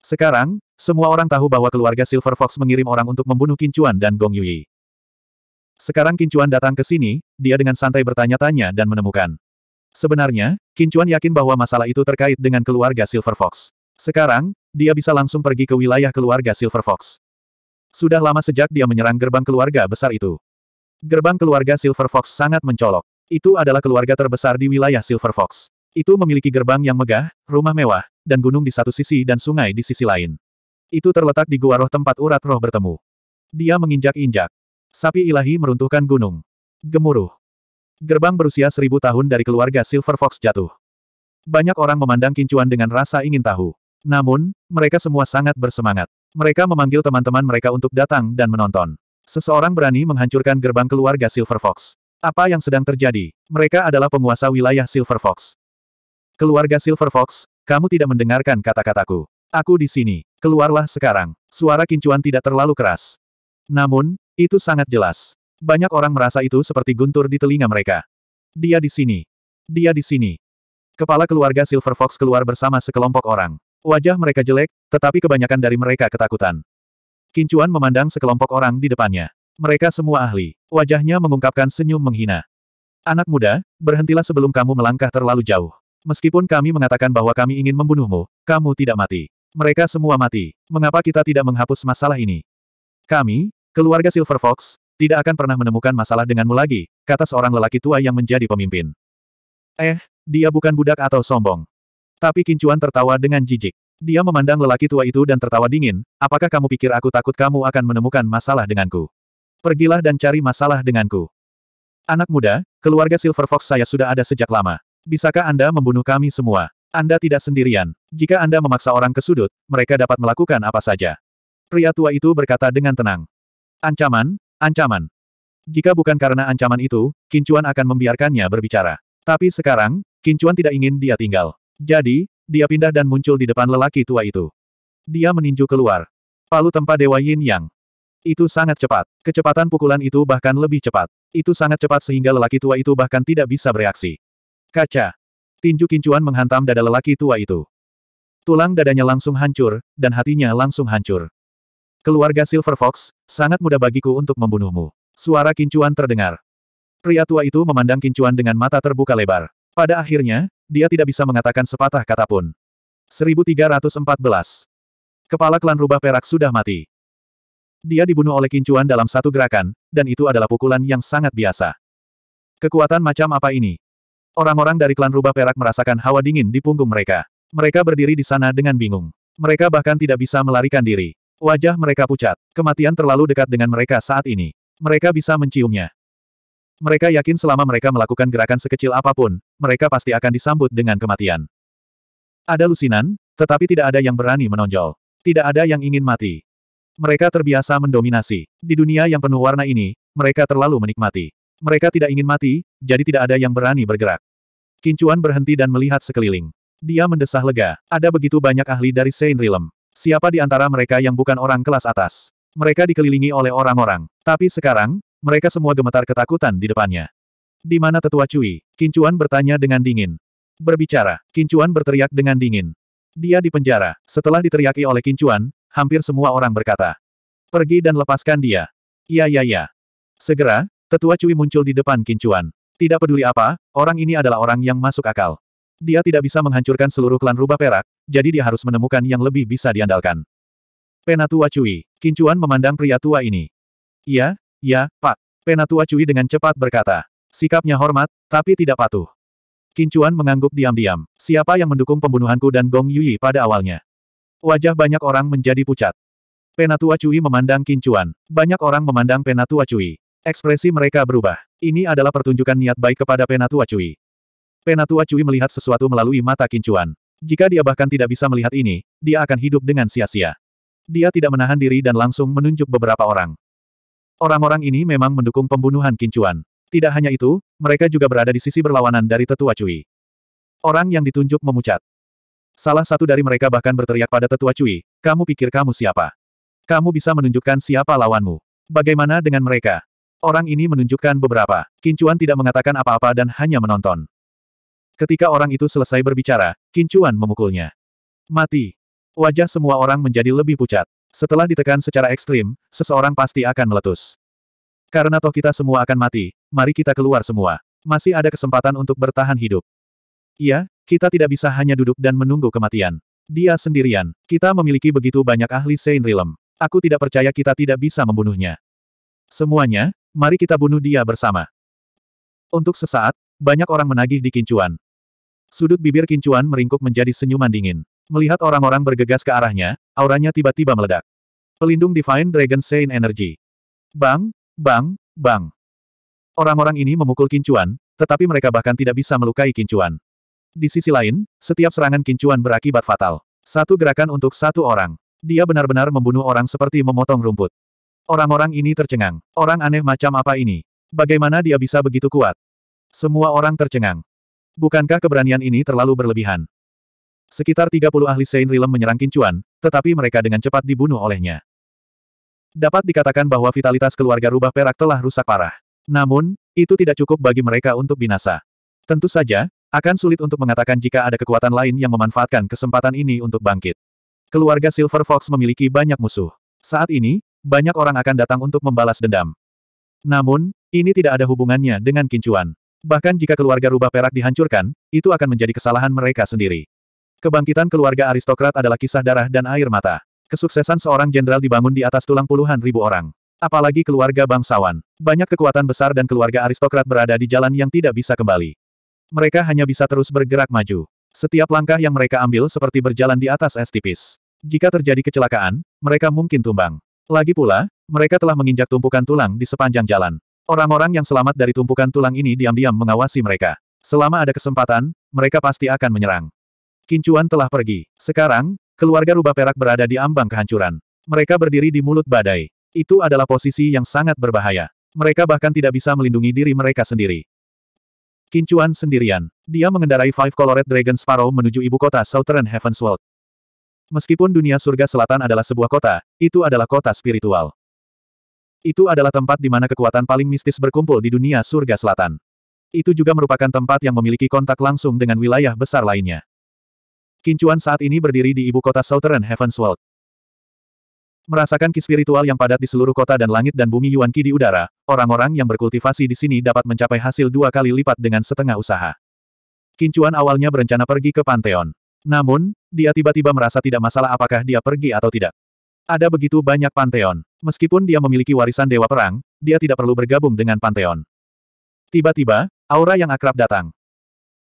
Sekarang, semua orang tahu bahwa keluarga Silver Fox mengirim orang untuk membunuh Kincuan dan Gong Yui. Sekarang Kincuan datang ke sini, dia dengan santai bertanya-tanya dan menemukan. Sebenarnya, Kincuan yakin bahwa masalah itu terkait dengan keluarga Silver Fox. Sekarang, dia bisa langsung pergi ke wilayah keluarga Silver Fox. Sudah lama sejak dia menyerang gerbang keluarga besar itu. Gerbang keluarga Silver Fox sangat mencolok. Itu adalah keluarga terbesar di wilayah Silver Fox. Itu memiliki gerbang yang megah, rumah mewah, dan gunung di satu sisi dan sungai di sisi lain. Itu terletak di gua roh tempat urat roh bertemu. Dia menginjak-injak. Sapi ilahi meruntuhkan gunung. Gemuruh. Gerbang berusia seribu tahun dari keluarga Silver Fox jatuh. Banyak orang memandang kincuan dengan rasa ingin tahu. Namun, mereka semua sangat bersemangat. Mereka memanggil teman-teman mereka untuk datang dan menonton. Seseorang berani menghancurkan gerbang keluarga Silver Fox. Apa yang sedang terjadi? Mereka adalah penguasa wilayah Silver Fox. Keluarga Silver Fox, kamu tidak mendengarkan kata-kataku. Aku di sini. Keluarlah sekarang. Suara kincuan tidak terlalu keras. Namun, itu sangat jelas. Banyak orang merasa itu seperti guntur di telinga mereka. Dia di sini. Dia di sini. Kepala keluarga Silver Fox keluar bersama sekelompok orang. Wajah mereka jelek, tetapi kebanyakan dari mereka ketakutan. Kincuan memandang sekelompok orang di depannya. Mereka semua ahli. Wajahnya mengungkapkan senyum menghina. Anak muda, berhentilah sebelum kamu melangkah terlalu jauh. Meskipun kami mengatakan bahwa kami ingin membunuhmu, kamu tidak mati. Mereka semua mati. Mengapa kita tidak menghapus masalah ini? Kami, keluarga Silver Fox, tidak akan pernah menemukan masalah denganmu lagi, kata seorang lelaki tua yang menjadi pemimpin. Eh, dia bukan budak atau sombong. Tapi Kincuan tertawa dengan jijik. Dia memandang lelaki tua itu dan tertawa dingin, apakah kamu pikir aku takut kamu akan menemukan masalah denganku? Pergilah dan cari masalah denganku. Anak muda, keluarga Silver Fox saya sudah ada sejak lama. Bisakah Anda membunuh kami semua? Anda tidak sendirian. Jika Anda memaksa orang ke sudut, mereka dapat melakukan apa saja. Pria tua itu berkata dengan tenang. Ancaman, ancaman. Jika bukan karena ancaman itu, Kincuan akan membiarkannya berbicara. Tapi sekarang, Kincuan tidak ingin dia tinggal. Jadi, dia pindah dan muncul di depan lelaki tua itu. Dia meninju keluar. Palu tempat Dewa Yin Yang. Itu sangat cepat. Kecepatan pukulan itu bahkan lebih cepat. Itu sangat cepat sehingga lelaki tua itu bahkan tidak bisa bereaksi. Kaca. Tinju kincuan menghantam dada lelaki tua itu. Tulang dadanya langsung hancur, dan hatinya langsung hancur. Keluarga Silver Fox, sangat mudah bagiku untuk membunuhmu. Suara kincuan terdengar. Pria tua itu memandang kincuan dengan mata terbuka lebar. Pada akhirnya, dia tidak bisa mengatakan sepatah kata pun. 1314. Kepala klan rubah perak sudah mati. Dia dibunuh oleh kincuan dalam satu gerakan, dan itu adalah pukulan yang sangat biasa. Kekuatan macam apa ini? Orang-orang dari klan rubah perak merasakan hawa dingin di punggung mereka. Mereka berdiri di sana dengan bingung. Mereka bahkan tidak bisa melarikan diri. Wajah mereka pucat. Kematian terlalu dekat dengan mereka saat ini. Mereka bisa menciumnya. Mereka yakin selama mereka melakukan gerakan sekecil apa pun, mereka pasti akan disambut dengan kematian. Ada lusinan, tetapi tidak ada yang berani menonjol. Tidak ada yang ingin mati. Mereka terbiasa mendominasi. Di dunia yang penuh warna ini, mereka terlalu menikmati. Mereka tidak ingin mati, jadi tidak ada yang berani bergerak. Kincuan berhenti dan melihat sekeliling. Dia mendesah lega. Ada begitu banyak ahli dari Saint Realm. Siapa di antara mereka yang bukan orang kelas atas? Mereka dikelilingi oleh orang-orang. Tapi sekarang, mereka semua gemetar ketakutan di depannya. Di mana tetua Cui? Kincuan bertanya dengan dingin. Berbicara, Kincuan berteriak dengan dingin. Dia di penjara. Setelah diteriaki oleh Kincuan, hampir semua orang berkata. Pergi dan lepaskan dia. Ya ya ya. Segera, tetua Cui muncul di depan Kincuan. Tidak peduli apa, orang ini adalah orang yang masuk akal. Dia tidak bisa menghancurkan seluruh klan rubah perak, jadi dia harus menemukan yang lebih bisa diandalkan. Penatua Cui. Kincuan memandang pria tua ini. Iya, ya, Pak. Penatua Cui dengan cepat berkata. Sikapnya hormat, tapi tidak patuh. Kincuan mengangguk diam-diam. Siapa yang mendukung pembunuhanku dan Gong Yui pada awalnya? Wajah banyak orang menjadi pucat. Penatua Cui memandang Kincuan. Banyak orang memandang Penatua Cui. Ekspresi mereka berubah. Ini adalah pertunjukan niat baik kepada Penatua Cui. Penatua Cui melihat sesuatu melalui mata Kincuan. Jika dia bahkan tidak bisa melihat ini, dia akan hidup dengan sia-sia. Dia tidak menahan diri dan langsung menunjuk beberapa orang. Orang-orang ini memang mendukung pembunuhan Kincuan. Tidak hanya itu, mereka juga berada di sisi berlawanan dari Tetua Cui. Orang yang ditunjuk memucat. Salah satu dari mereka bahkan berteriak pada tetua Cui, kamu pikir kamu siapa? Kamu bisa menunjukkan siapa lawanmu. Bagaimana dengan mereka? Orang ini menunjukkan beberapa. Kincuan tidak mengatakan apa-apa dan hanya menonton. Ketika orang itu selesai berbicara, Qin Chuan memukulnya. Mati. Wajah semua orang menjadi lebih pucat. Setelah ditekan secara ekstrim, seseorang pasti akan meletus. Karena toh kita semua akan mati, mari kita keluar semua. Masih ada kesempatan untuk bertahan hidup. Iya, kita tidak bisa hanya duduk dan menunggu kematian. Dia sendirian. Kita memiliki begitu banyak ahli Saint Realm. Aku tidak percaya kita tidak bisa membunuhnya. Semuanya, mari kita bunuh dia bersama. Untuk sesaat, banyak orang menagih di kincuan. Sudut bibir kincuan meringkuk menjadi senyuman dingin. Melihat orang-orang bergegas ke arahnya, auranya tiba-tiba meledak. Pelindung Divine Dragon Saint Energy. Bang, bang, bang. Orang-orang ini memukul kincuan, tetapi mereka bahkan tidak bisa melukai kincuan. Di sisi lain, setiap serangan kincuan berakibat fatal. Satu gerakan untuk satu orang. Dia benar-benar membunuh orang seperti memotong rumput. Orang-orang ini tercengang. Orang aneh macam apa ini? Bagaimana dia bisa begitu kuat? Semua orang tercengang. Bukankah keberanian ini terlalu berlebihan? Sekitar 30 ahli Saint Realm menyerang Kincuan, tetapi mereka dengan cepat dibunuh olehnya. Dapat dikatakan bahwa vitalitas keluarga rubah perak telah rusak parah. Namun, itu tidak cukup bagi mereka untuk binasa. Tentu saja, akan sulit untuk mengatakan jika ada kekuatan lain yang memanfaatkan kesempatan ini untuk bangkit. Keluarga Silver Fox memiliki banyak musuh. Saat ini, banyak orang akan datang untuk membalas dendam. Namun, ini tidak ada hubungannya dengan kincuan. Bahkan jika keluarga rubah perak dihancurkan, itu akan menjadi kesalahan mereka sendiri. Kebangkitan keluarga aristokrat adalah kisah darah dan air mata. Kesuksesan seorang jenderal dibangun di atas tulang puluhan ribu orang. Apalagi keluarga bangsawan. Banyak kekuatan besar dan keluarga aristokrat berada di jalan yang tidak bisa kembali. Mereka hanya bisa terus bergerak maju. Setiap langkah yang mereka ambil seperti berjalan di atas es tipis. Jika terjadi kecelakaan, mereka mungkin tumbang. Lagi pula, mereka telah menginjak tumpukan tulang di sepanjang jalan. Orang-orang yang selamat dari tumpukan tulang ini diam-diam mengawasi mereka. Selama ada kesempatan, mereka pasti akan menyerang. Kincuan telah pergi. Sekarang, keluarga rubah perak berada di ambang kehancuran. Mereka berdiri di mulut badai. Itu adalah posisi yang sangat berbahaya. Mereka bahkan tidak bisa melindungi diri mereka sendiri. Kincuan sendirian. Dia mengendarai Five Colored Dragon Sparrow menuju ibu kota Southern Heaven's World. Meskipun dunia surga selatan adalah sebuah kota, itu adalah kota spiritual. Itu adalah tempat di mana kekuatan paling mistis berkumpul di dunia surga selatan. Itu juga merupakan tempat yang memiliki kontak langsung dengan wilayah besar lainnya. Kincuan saat ini berdiri di ibu kota Southern Heaven's World. Merasakan ki spiritual yang padat di seluruh kota dan langit dan bumi Yuan Ki di udara, orang-orang yang berkultivasi di sini dapat mencapai hasil dua kali lipat dengan setengah usaha. Kincuan awalnya berencana pergi ke Pantheon. Namun, dia tiba-tiba merasa tidak masalah apakah dia pergi atau tidak. Ada begitu banyak panteon. Meskipun dia memiliki warisan Dewa Perang, dia tidak perlu bergabung dengan panteon. Tiba-tiba, aura yang akrab datang.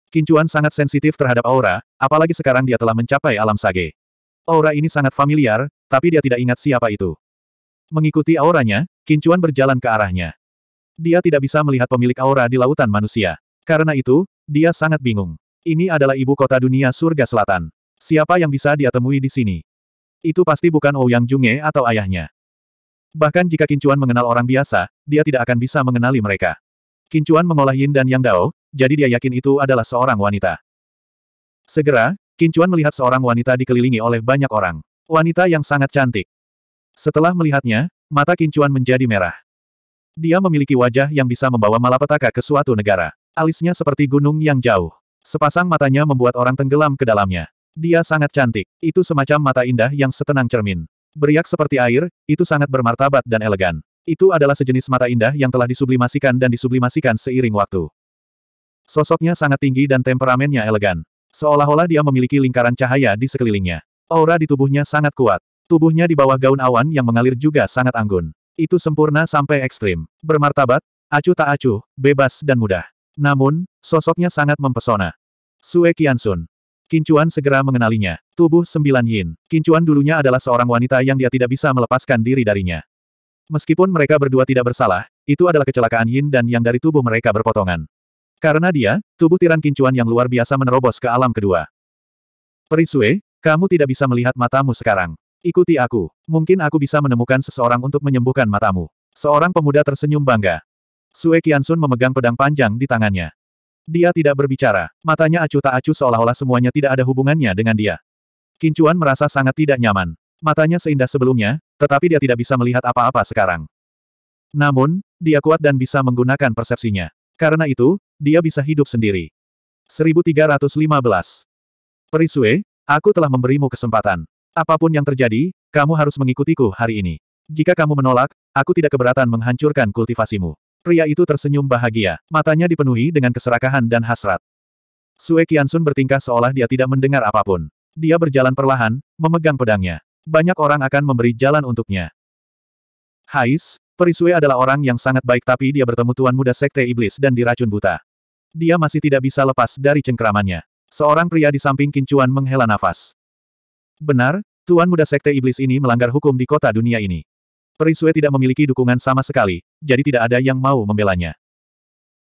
Kincuan sangat sensitif terhadap aura, apalagi sekarang dia telah mencapai alam sage. Aura ini sangat familiar, tapi dia tidak ingat siapa itu. Mengikuti auranya, Kincuan berjalan ke arahnya. Dia tidak bisa melihat pemilik aura di lautan manusia. Karena itu, dia sangat bingung. Ini adalah ibu kota dunia surga selatan. Siapa yang bisa dia temui di sini? Itu pasti bukan Ouyang Junge atau ayahnya. Bahkan jika Kincuan mengenal orang biasa, dia tidak akan bisa mengenali mereka. Kincuan mengolah Yin dan Yang Dao, jadi dia yakin itu adalah seorang wanita. Segera, Kincuan melihat seorang wanita dikelilingi oleh banyak orang. Wanita yang sangat cantik. Setelah melihatnya, mata Kincuan menjadi merah. Dia memiliki wajah yang bisa membawa malapetaka ke suatu negara. Alisnya seperti gunung yang jauh. Sepasang matanya membuat orang tenggelam ke dalamnya. Dia sangat cantik. Itu semacam mata indah yang setenang cermin. Beriak seperti air, itu sangat bermartabat dan elegan. Itu adalah sejenis mata indah yang telah disublimasikan dan disublimasikan seiring waktu. Sosoknya sangat tinggi dan temperamennya elegan. Seolah-olah dia memiliki lingkaran cahaya di sekelilingnya. Aura di tubuhnya sangat kuat. Tubuhnya di bawah gaun awan yang mengalir juga sangat anggun. Itu sempurna sampai ekstrim. Bermartabat, acuh tak acuh, bebas dan mudah. Namun, sosoknya sangat mempesona. Sue Qiansun. Kincuan segera mengenalinya. Tubuh sembilan yin. Kincuan dulunya adalah seorang wanita yang dia tidak bisa melepaskan diri darinya. Meskipun mereka berdua tidak bersalah, itu adalah kecelakaan yin dan yang dari tubuh mereka berpotongan. Karena dia, tubuh tiran Kincuan yang luar biasa menerobos ke alam kedua. Perisue, kamu tidak bisa melihat matamu sekarang. Ikuti aku. Mungkin aku bisa menemukan seseorang untuk menyembuhkan matamu. Seorang pemuda tersenyum bangga. Sue Qiansun memegang pedang panjang di tangannya. Dia tidak berbicara. Matanya acuh tak acuh seolah-olah semuanya tidak ada hubungannya dengan dia. Kincuan merasa sangat tidak nyaman. Matanya seindah sebelumnya, tetapi dia tidak bisa melihat apa-apa sekarang. Namun, dia kuat dan bisa menggunakan persepsinya. Karena itu, dia bisa hidup sendiri. 1315. Perisue, aku telah memberimu kesempatan. Apa pun yang terjadi, kamu harus mengikutiku hari ini. Jika kamu menolak, aku tidak keberatan menghancurkan kultivasimu. Pria itu tersenyum bahagia, matanya dipenuhi dengan keserakahan dan hasrat. Sue Qiansun bertingkah seolah dia tidak mendengar apa pun. Dia berjalan perlahan, memegang pedangnya. Banyak orang akan memberi jalan untuknya. Hais, Perisue adalah orang yang sangat baik tapi dia bertemu Tuan Muda Sekte Iblis dan diracun buta. Dia masih tidak bisa lepas dari cengkeramannya. Seorang pria di samping Kincuan menghela nafas. Benar, Tuan Muda Sekte Iblis ini melanggar hukum di kota dunia ini. Perisue tidak memiliki dukungan sama sekali, jadi tidak ada yang mau membelanya.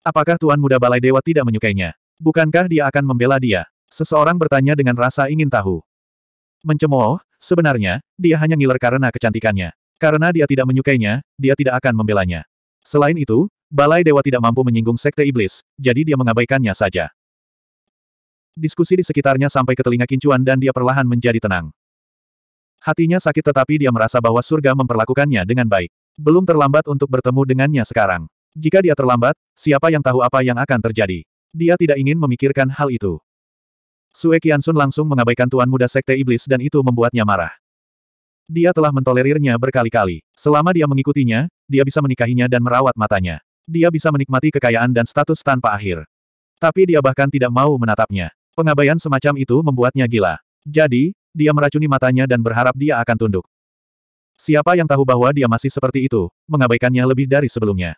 Apakah Tuan Muda Balai Dewa tidak menyukainya? Bukankah dia akan membela dia? Seseorang bertanya dengan rasa ingin tahu. Mencemooh, sebenarnya, dia hanya ngiler karena kecantikannya. Karena dia tidak menyukainya, dia tidak akan membelanya. Selain itu, Balai Dewa tidak mampu menyinggung Sekte Iblis, jadi dia mengabaikannya saja. Diskusi di sekitarnya sampai ke telinga Kincuan dan dia perlahan menjadi tenang. Hatinya sakit tetapi dia merasa bahwa surga memperlakukannya dengan baik. Belum terlambat untuk bertemu dengannya sekarang. Jika dia terlambat, siapa yang tahu apa yang akan terjadi? Dia tidak ingin memikirkan hal itu. Sue Qiansun langsung mengabaikan Tuan Muda Sekte Iblis dan itu membuatnya marah. Dia telah mentolerirnya berkali-kali. Selama dia mengikutinya, dia bisa menikahinya dan merawat matanya. Dia bisa menikmati kekayaan dan status tanpa akhir. Tapi dia bahkan tidak mau menatapnya. Pengabaian semacam itu membuatnya gila. Jadi, dia meracuni matanya dan berharap dia akan tunduk. Siapa yang tahu bahwa dia masih seperti itu, mengabaikannya lebih dari sebelumnya.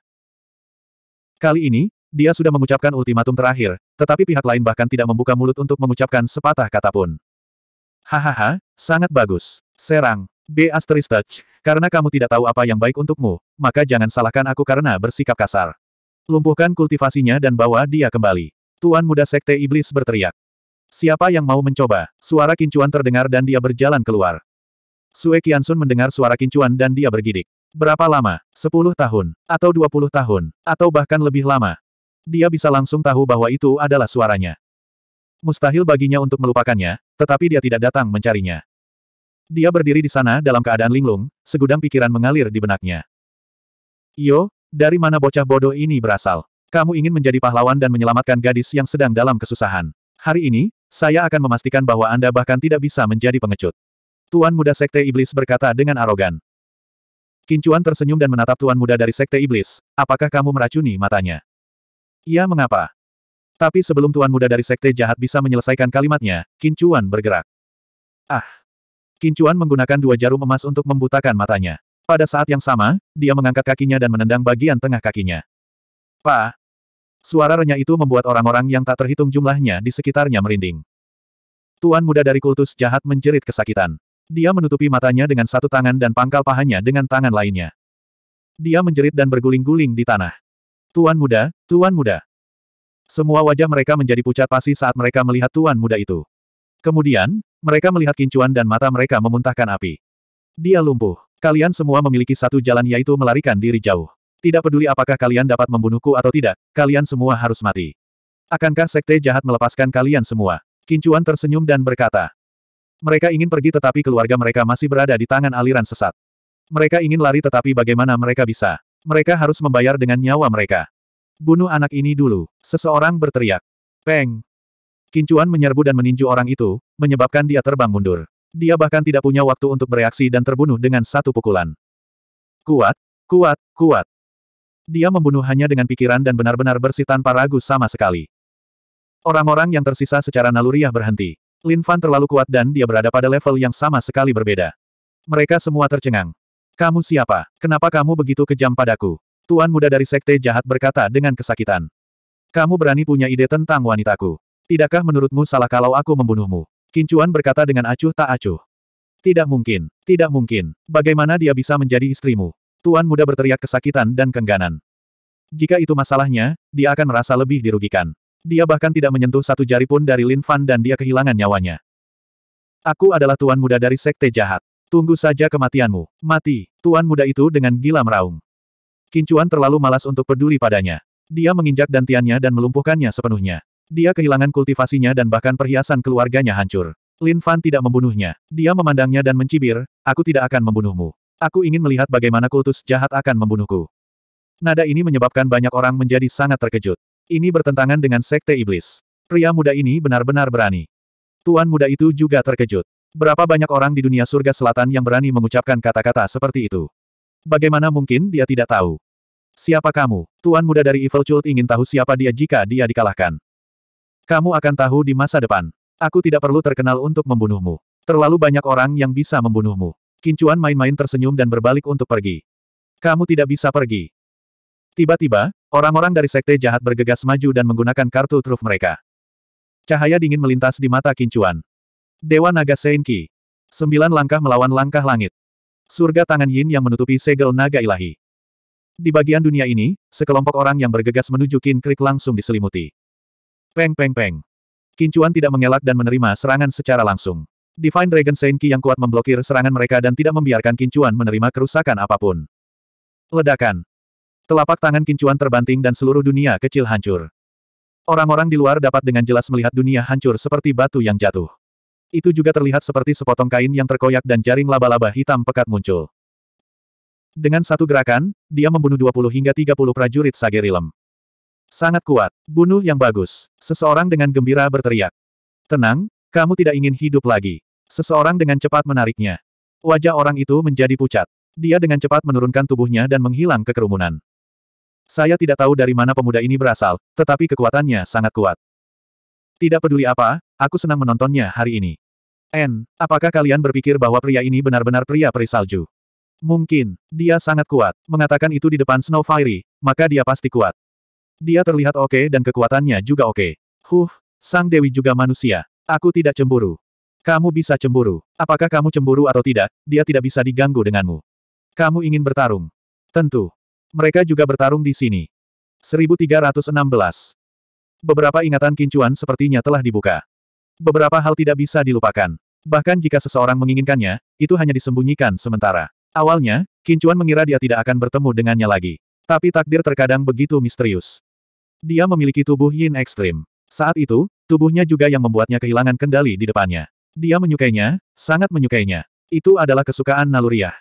Kali ini, dia sudah mengucapkan ultimatum terakhir, tetapi pihak lain bahkan tidak membuka mulut untuk mengucapkan sepatah kata pun. Hahaha, sangat bagus. Serang. B asterisk touch, karena kamu tidak tahu apa yang baik untukmu, maka jangan salahkan aku karena bersikap kasar. Lumpuhkan kultivasinya dan bawa dia kembali. Tuan muda Sekte Iblis berteriak. Siapa yang mau mencoba? Suara kincuan terdengar dan dia berjalan keluar. Sue Qiansun mendengar suara kincuan dan dia bergidik. Berapa lama? Sepuluh tahun? Atau dua puluh tahun? Atau bahkan lebih lama? Dia bisa langsung tahu bahwa itu adalah suaranya. Mustahil baginya untuk melupakannya, tetapi dia tidak datang mencarinya. Dia berdiri di sana dalam keadaan linglung, segudang pikiran mengalir di benaknya. Yo, dari mana bocah bodoh ini berasal? Kamu ingin menjadi pahlawan dan menyelamatkan gadis yang sedang dalam kesusahan. Hari ini, saya akan memastikan bahwa Anda bahkan tidak bisa menjadi pengecut. Tuan Muda Sekte Iblis berkata dengan arogan. Kincuan tersenyum dan menatap Tuan Muda dari Sekte Iblis, apakah kamu meracuni matanya? Ia mengapa? Tapi sebelum Tuan Muda dari Sekte Jahat bisa menyelesaikan kalimatnya, Kincuan bergerak. Ah! Kincuan menggunakan dua jarum emas untuk membutakan matanya. Pada saat yang sama, dia mengangkat kakinya dan menendang bagian tengah kakinya. Pa! Suara renyah itu membuat orang-orang yang tak terhitung jumlahnya di sekitarnya merinding. Tuan muda dari kultus jahat menjerit kesakitan. Dia menutupi matanya dengan satu tangan dan pangkal pahanya dengan tangan lainnya. Dia menjerit dan berguling-guling di tanah. Tuan muda, tuan muda. Semua wajah mereka menjadi pucat pasi saat mereka melihat tuan muda itu. Kemudian, mereka melihat kincuan dan mata mereka memuntahkan api. Dia lumpuh. Kalian semua memiliki satu jalan yaitu melarikan diri jauh. Tidak peduli apakah kalian dapat membunuhku atau tidak, kalian semua harus mati. Akankah sekte jahat melepaskan kalian semua? Kincuan tersenyum dan berkata. Mereka ingin pergi tetapi keluarga mereka masih berada di tangan aliran sesat. Mereka ingin lari tetapi bagaimana mereka bisa? Mereka harus membayar dengan nyawa mereka. Bunuh anak ini dulu. Seseorang berteriak. Peng. Kincuan menyerbu dan meninju orang itu, menyebabkan dia terbang mundur. Dia bahkan tidak punya waktu untuk bereaksi dan terbunuh dengan satu pukulan. Kuat, kuat, kuat. Dia membunuh hanya dengan pikiran dan benar-benar bersih tanpa ragu sama sekali. Orang-orang yang tersisa secara naluriah berhenti. Lin Fan terlalu kuat dan dia berada pada level yang sama sekali berbeda. Mereka semua tercengang. Kamu siapa? Kenapa kamu begitu kejam padaku? Tuan muda dari sekte jahat berkata dengan kesakitan. Kamu berani punya ide tentang wanitaku. Tidakkah menurutmu salah kalau aku membunuhmu? Kincuan berkata dengan acuh tak acuh. Tidak mungkin, tidak mungkin. Bagaimana dia bisa menjadi istrimu? Tuan muda berteriak kesakitan dan kengganan. Jika itu masalahnya, dia akan merasa lebih dirugikan. Dia bahkan tidak menyentuh satu jari pun dari Lin Fan dan dia kehilangan nyawanya. Aku adalah tuan muda dari sekte jahat. Tunggu saja kematianmu. Mati. Tuan muda itu dengan gila meraung. Kincuan terlalu malas untuk peduli padanya. Dia menginjak dantiannya dan melumpuhkannya sepenuhnya. Dia kehilangan kultivasinya dan bahkan perhiasan keluarganya hancur. Lin Fan tidak membunuhnya. Dia memandangnya dan mencibir, aku tidak akan membunuhmu. Aku ingin melihat bagaimana kultus jahat akan membunuhku. Nada ini menyebabkan banyak orang menjadi sangat terkejut. Ini bertentangan dengan sekte iblis. Pria muda ini benar-benar berani. Tuan muda itu juga terkejut. Berapa banyak orang di dunia surga selatan yang berani mengucapkan kata-kata seperti itu? Bagaimana mungkin dia tidak tahu? Siapa kamu? Tuan muda dari Evil Cult ingin tahu siapa dia jika dia dikalahkan. Kamu akan tahu di masa depan. Aku tidak perlu terkenal untuk membunuhmu. Terlalu banyak orang yang bisa membunuhmu. Kincuan main-main tersenyum dan berbalik untuk pergi. Kamu tidak bisa pergi. Tiba-tiba, orang-orang dari sekte jahat bergegas maju dan menggunakan kartu truf mereka. Cahaya dingin melintas di mata Kincuan. Dewa Naga Senki. Sembilan langkah melawan langkah langit. Surga tangan yin yang menutupi segel naga ilahi. Di bagian dunia ini, sekelompok orang yang bergegas menuju Kin Krik langsung diselimuti. Peng peng peng. Kincuan tidak mengelak dan menerima serangan secara langsung. Divine Dragon Senki yang kuat memblokir serangan mereka dan tidak membiarkan Kincuan menerima kerusakan apa pun. Ledakan. Telapak tangan Kincuan terbanting dan seluruh dunia kecil hancur. Orang-orang di luar dapat dengan jelas melihat dunia hancur seperti batu yang jatuh. Itu juga terlihat seperti sepotong kain yang terkoyak dan jaring laba-laba hitam pekat muncul. Dengan satu gerakan, dia membunuh 20 hingga 30 prajurit Sagerilem. Sangat kuat. Bunuh yang bagus. Seseorang dengan gembira berteriak. Tenang, kamu tidak ingin hidup lagi. Seseorang dengan cepat menariknya. Wajah orang itu menjadi pucat. Dia dengan cepat menurunkan tubuhnya dan menghilang ke kerumunan. Saya tidak tahu dari mana pemuda ini berasal, tetapi kekuatannya sangat kuat. Tidak peduli apa, aku senang menontonnya hari ini. N, apakah kalian berpikir bahwa pria ini benar-benar pria peri salju? Mungkin, dia sangat kuat. Mengatakan itu di depan Snow Fairy, maka dia pasti kuat. Dia terlihat oke dan kekuatannya juga oke. Huh, sang dewi juga manusia. Aku tidak cemburu. Kamu bisa cemburu. Apakah kamu cemburu atau tidak, dia tidak bisa diganggu denganmu. Kamu ingin bertarung? Tentu. Mereka juga bertarung di sini. 1316. Beberapa ingatan kincuan sepertinya telah dibuka. Beberapa hal tidak bisa dilupakan. Bahkan jika seseorang menginginkannya, itu hanya disembunyikan sementara. Awalnya, Kincuan mengira dia tidak akan bertemu dengannya lagi. Tapi takdir terkadang begitu misterius. Dia memiliki tubuh yin ekstrim. Saat itu, tubuhnya juga yang membuatnya kehilangan kendali di depannya. Dia menyukainya, sangat menyukainya. Itu adalah kesukaan naluriah.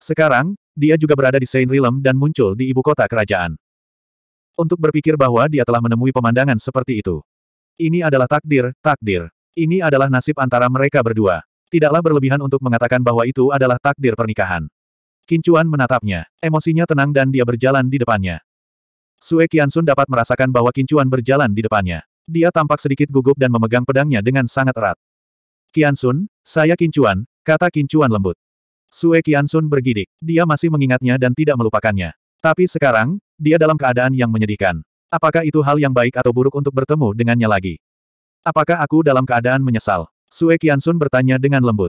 Sekarang, dia juga berada di Saint Realm dan muncul di ibu kota kerajaan. Untuk berpikir bahwa dia telah menemui pemandangan seperti itu. Ini adalah takdir, takdir. Ini adalah nasib antara mereka berdua. Tidaklah berlebihan untuk mengatakan bahwa itu adalah takdir pernikahan. Kincuan menatapnya. Emosinya tenang dan dia berjalan di depannya. Sue Qiansun dapat merasakan bahwa Kincuan berjalan di depannya. Dia tampak sedikit gugup dan memegang pedangnya dengan sangat erat. Qiansun, saya Kincuan, kata Kincuan lembut. Sue Qiansun bergidik. Dia masih mengingatnya dan tidak melupakannya. Tapi sekarang, dia dalam keadaan yang menyedihkan. Apakah itu hal yang baik atau buruk untuk bertemu dengannya lagi? Apakah aku dalam keadaan menyesal? Sue Qiansun bertanya dengan lembut.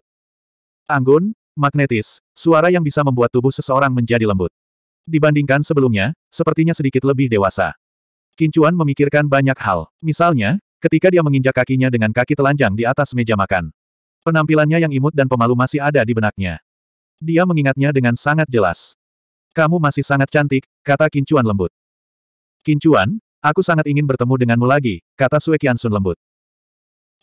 Anggun, magnetis, suara yang bisa membuat tubuh seseorang menjadi lembut. Dibandingkan sebelumnya, sepertinya sedikit lebih dewasa. Kincuan memikirkan banyak hal. Misalnya, ketika dia menginjak kakinya dengan kaki telanjang di atas meja makan. Penampilannya yang imut dan pemalu masih ada di benaknya. Dia mengingatnya dengan sangat jelas. Kamu masih sangat cantik, kata Kincuan lembut. Kincuan, aku sangat ingin bertemu denganmu lagi, kata Sue Qiansun lembut.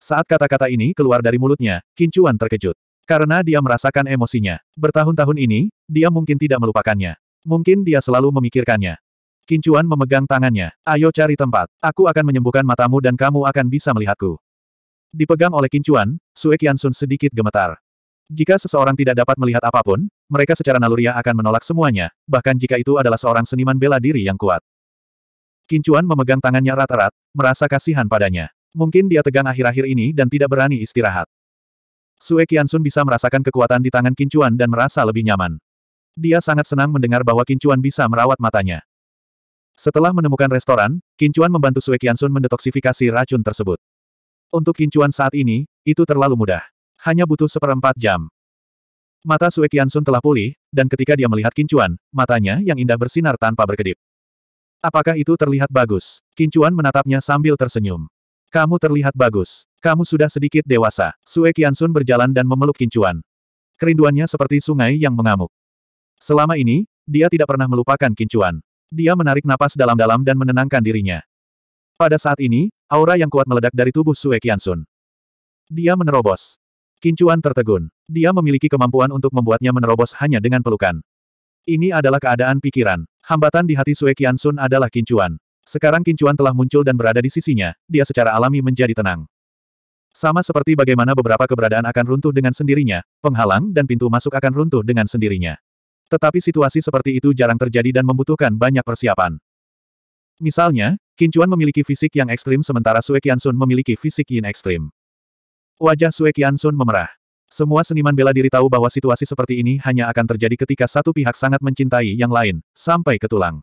Saat kata-kata ini keluar dari mulutnya, Kincuan terkejut. Karena dia merasakan emosinya. Bertahun-tahun ini, dia mungkin tidak melupakannya. Mungkin dia selalu memikirkannya. Kincuan memegang tangannya. Ayo cari tempat. Aku akan menyembuhkan matamu dan kamu akan bisa melihatku. Dipegang oleh Kincuan, Sue Qiansun sedikit gemetar. Jika seseorang tidak dapat melihat apa pun, mereka secara naluriah akan menolak semuanya, bahkan jika itu adalah seorang seniman bela diri yang kuat. Kincuan memegang tangannya erat-erat, merasa kasihan padanya. Mungkin dia tegang akhir-akhir ini dan tidak berani istirahat. Sue Qiansun bisa merasakan kekuatan di tangan Kincuan dan merasa lebih nyaman. Dia sangat senang mendengar bahwa Kincuan bisa merawat matanya. Setelah menemukan restoran, Kincuan membantu Sue Qiansun mendetoksifikasi racun tersebut. Untuk Kincuan saat ini, itu terlalu mudah. Hanya butuh seperempat jam. Mata Sue Qiansun telah pulih, dan ketika dia melihat Kincuan, matanya yang indah bersinar tanpa berkedip. Apakah itu terlihat bagus? Kincuan menatapnya sambil tersenyum. Kamu terlihat bagus. Kamu sudah sedikit dewasa. Sue Qiansun berjalan dan memeluk Kincuan. Kerinduannya seperti sungai yang mengamuk. Selama ini, dia tidak pernah melupakan Kincuan. Dia menarik napas dalam-dalam dan menenangkan dirinya. Pada saat ini, aura yang kuat meledak dari tubuh Sue Qiansun. Dia menerobos. Kincuan tertegun. Dia memiliki kemampuan untuk membuatnya menerobos hanya dengan pelukan. Ini adalah keadaan pikiran. Hambatan di hati Sue Qiansun adalah Kincuan. Sekarang Kincuan telah muncul dan berada di sisinya, dia secara alami menjadi tenang. Sama seperti bagaimana beberapa keberadaan akan runtuh dengan sendirinya, penghalang dan pintu masuk akan runtuh dengan sendirinya. Tetapi situasi seperti itu jarang terjadi dan membutuhkan banyak persiapan. Misalnya, Kincuan memiliki fisik yang ekstrim sementara Sue Qiansun memiliki fisik yin ekstrim. Wajah Sue Qiansun memerah. Semua seniman bela diri tahu bahwa situasi seperti ini hanya akan terjadi ketika satu pihak sangat mencintai yang lain, sampai ke tulang.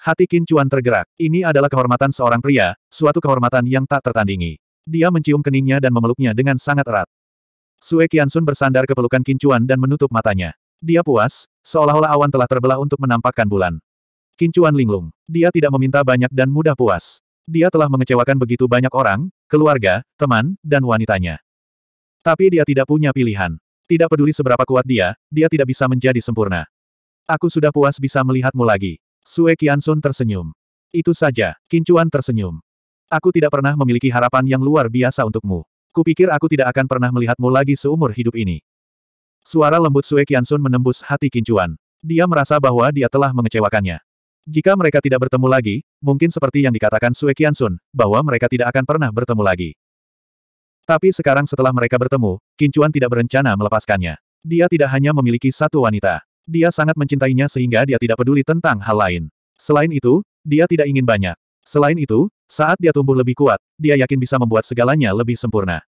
Hati Kincuan tergerak. Ini adalah kehormatan seorang pria, suatu kehormatan yang tak tertandingi. Dia mencium keningnya dan memeluknya dengan sangat erat. Sue Qiansun bersandar ke pelukan Kincuan dan menutup matanya. Dia puas, seolah-olah awan telah terbelah untuk menampakkan bulan. Kincuan linglung. Dia tidak meminta banyak dan mudah puas. Dia telah mengecewakan begitu banyak orang, keluarga, teman, dan wanitanya. Tapi dia tidak punya pilihan. Tidak peduli seberapa kuat dia, dia tidak bisa menjadi sempurna. Aku sudah puas bisa melihatmu lagi. Sue Qiansun tersenyum. Itu saja, Kincuan tersenyum. Aku tidak pernah memiliki harapan yang luar biasa untukmu. Kupikir aku tidak akan pernah melihatmu lagi seumur hidup ini. Suara lembut Sue Qiansun menembus hati Kincuan. Dia merasa bahwa dia telah mengecewakannya. Jika mereka tidak bertemu lagi, mungkin seperti yang dikatakan Sue Qiansun, bahwa mereka tidak akan pernah bertemu lagi. Tapi sekarang setelah mereka bertemu, Kincuan tidak berencana melepaskannya. Dia tidak hanya memiliki satu wanita. Dia sangat mencintainya sehingga dia tidak peduli tentang hal lain. Selain itu, dia tidak ingin banyak. Selain itu, saat dia tumbuh lebih kuat, dia yakin bisa membuat segalanya lebih sempurna.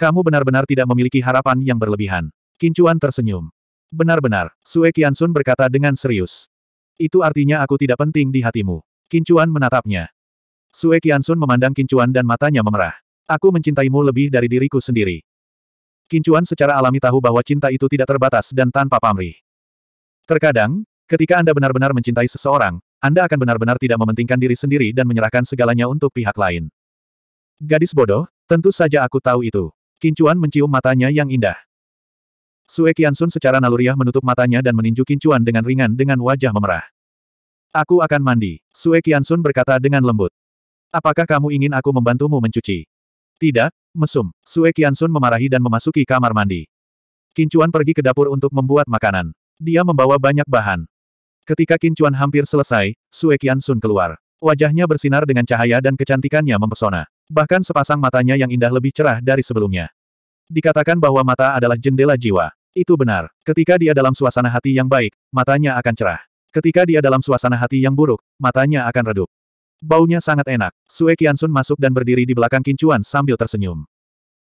Kamu benar-benar tidak memiliki harapan yang berlebihan. Kincuan tersenyum. Benar-benar, Sue Qiansun berkata dengan serius. Itu artinya aku tidak penting di hatimu. Kincuan menatapnya. Sue Qiansun memandang Kincuan dan matanya memerah. Aku mencintaimu lebih dari diriku sendiri. Kincuan secara alami tahu bahwa cinta itu tidak terbatas dan tanpa pamrih. Terkadang, ketika Anda benar-benar mencintai seseorang, anda akan benar-benar tidak mementingkan diri sendiri dan menyerahkan segalanya untuk pihak lain. Gadis bodoh, tentu saja aku tahu itu. Kincuan mencium matanya yang indah. Sue Qiansun secara naluriah menutup matanya dan meninju Kincuan dengan ringan dengan wajah memerah. Aku akan mandi, Sue Qiansun berkata dengan lembut. Apakah kamu ingin aku membantumu mencuci? Tidak, mesum. Sue Qiansun memarahi dan memasuki kamar mandi. Kincuan pergi ke dapur untuk membuat makanan. Dia membawa banyak bahan. Ketika Kincuan hampir selesai, Sue Sun keluar. Wajahnya bersinar dengan cahaya dan kecantikannya mempesona. Bahkan sepasang matanya yang indah lebih cerah dari sebelumnya. Dikatakan bahwa mata adalah jendela jiwa. Itu benar. Ketika dia dalam suasana hati yang baik, matanya akan cerah. Ketika dia dalam suasana hati yang buruk, matanya akan redup. Baunya sangat enak. Sue Sun masuk dan berdiri di belakang Kincuan sambil tersenyum.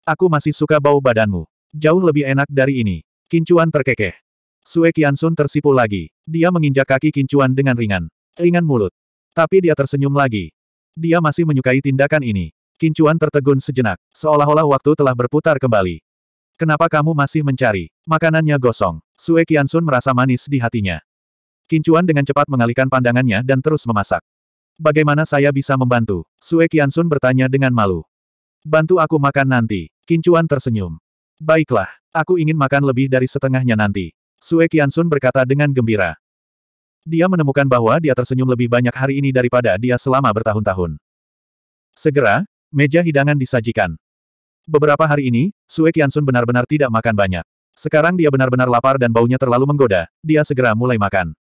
Aku masih suka bau badanmu. Jauh lebih enak dari ini. Kincuan terkekeh. Sue Qiansun tersipu lagi. Dia menginjak kaki Kincuan dengan ringan. Ringan mulut. Tapi dia tersenyum lagi. Dia masih menyukai tindakan ini. Kincuan tertegun sejenak, seolah-olah waktu telah berputar kembali. Kenapa kamu masih mencari? Makanannya gosong. Sue Qiansun merasa manis di hatinya. Kincuan dengan cepat mengalihkan pandangannya dan terus memasak. Bagaimana saya bisa membantu? Sue Qiansun bertanya dengan malu. Bantu aku makan nanti. Kincuan tersenyum. Baiklah, aku ingin makan lebih dari setengahnya nanti. Sue Qiansun berkata dengan gembira. Dia menemukan bahwa dia tersenyum lebih banyak hari ini daripada dia selama bertahun-tahun. Segera, meja hidangan disajikan. Beberapa hari ini, Sue Qiansun benar-benar tidak makan banyak. Sekarang dia benar-benar lapar dan baunya terlalu menggoda, dia segera mulai makan.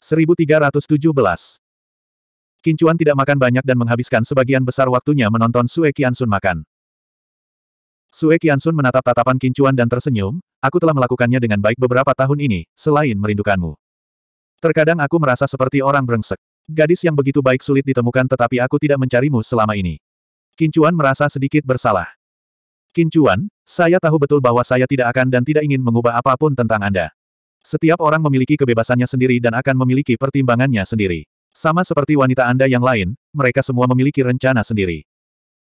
1317 Kincuan tidak makan banyak dan menghabiskan sebagian besar waktunya menonton Sue Qiansun makan. Sue Qiansun menatap tatapan Kincuan dan tersenyum, aku telah melakukannya dengan baik beberapa tahun ini, selain merindukanmu. Terkadang aku merasa seperti orang brengsek. Gadis yang begitu baik sulit ditemukan tetapi aku tidak mencarimu selama ini. Kincuan merasa sedikit bersalah. Kincuan, saya tahu betul bahwa saya tidak akan dan tidak ingin mengubah apa pun tentang Anda. Setiap orang memiliki kebebasannya sendiri dan akan memiliki pertimbangannya sendiri. Sama seperti wanita Anda yang lain, mereka semua memiliki rencana sendiri.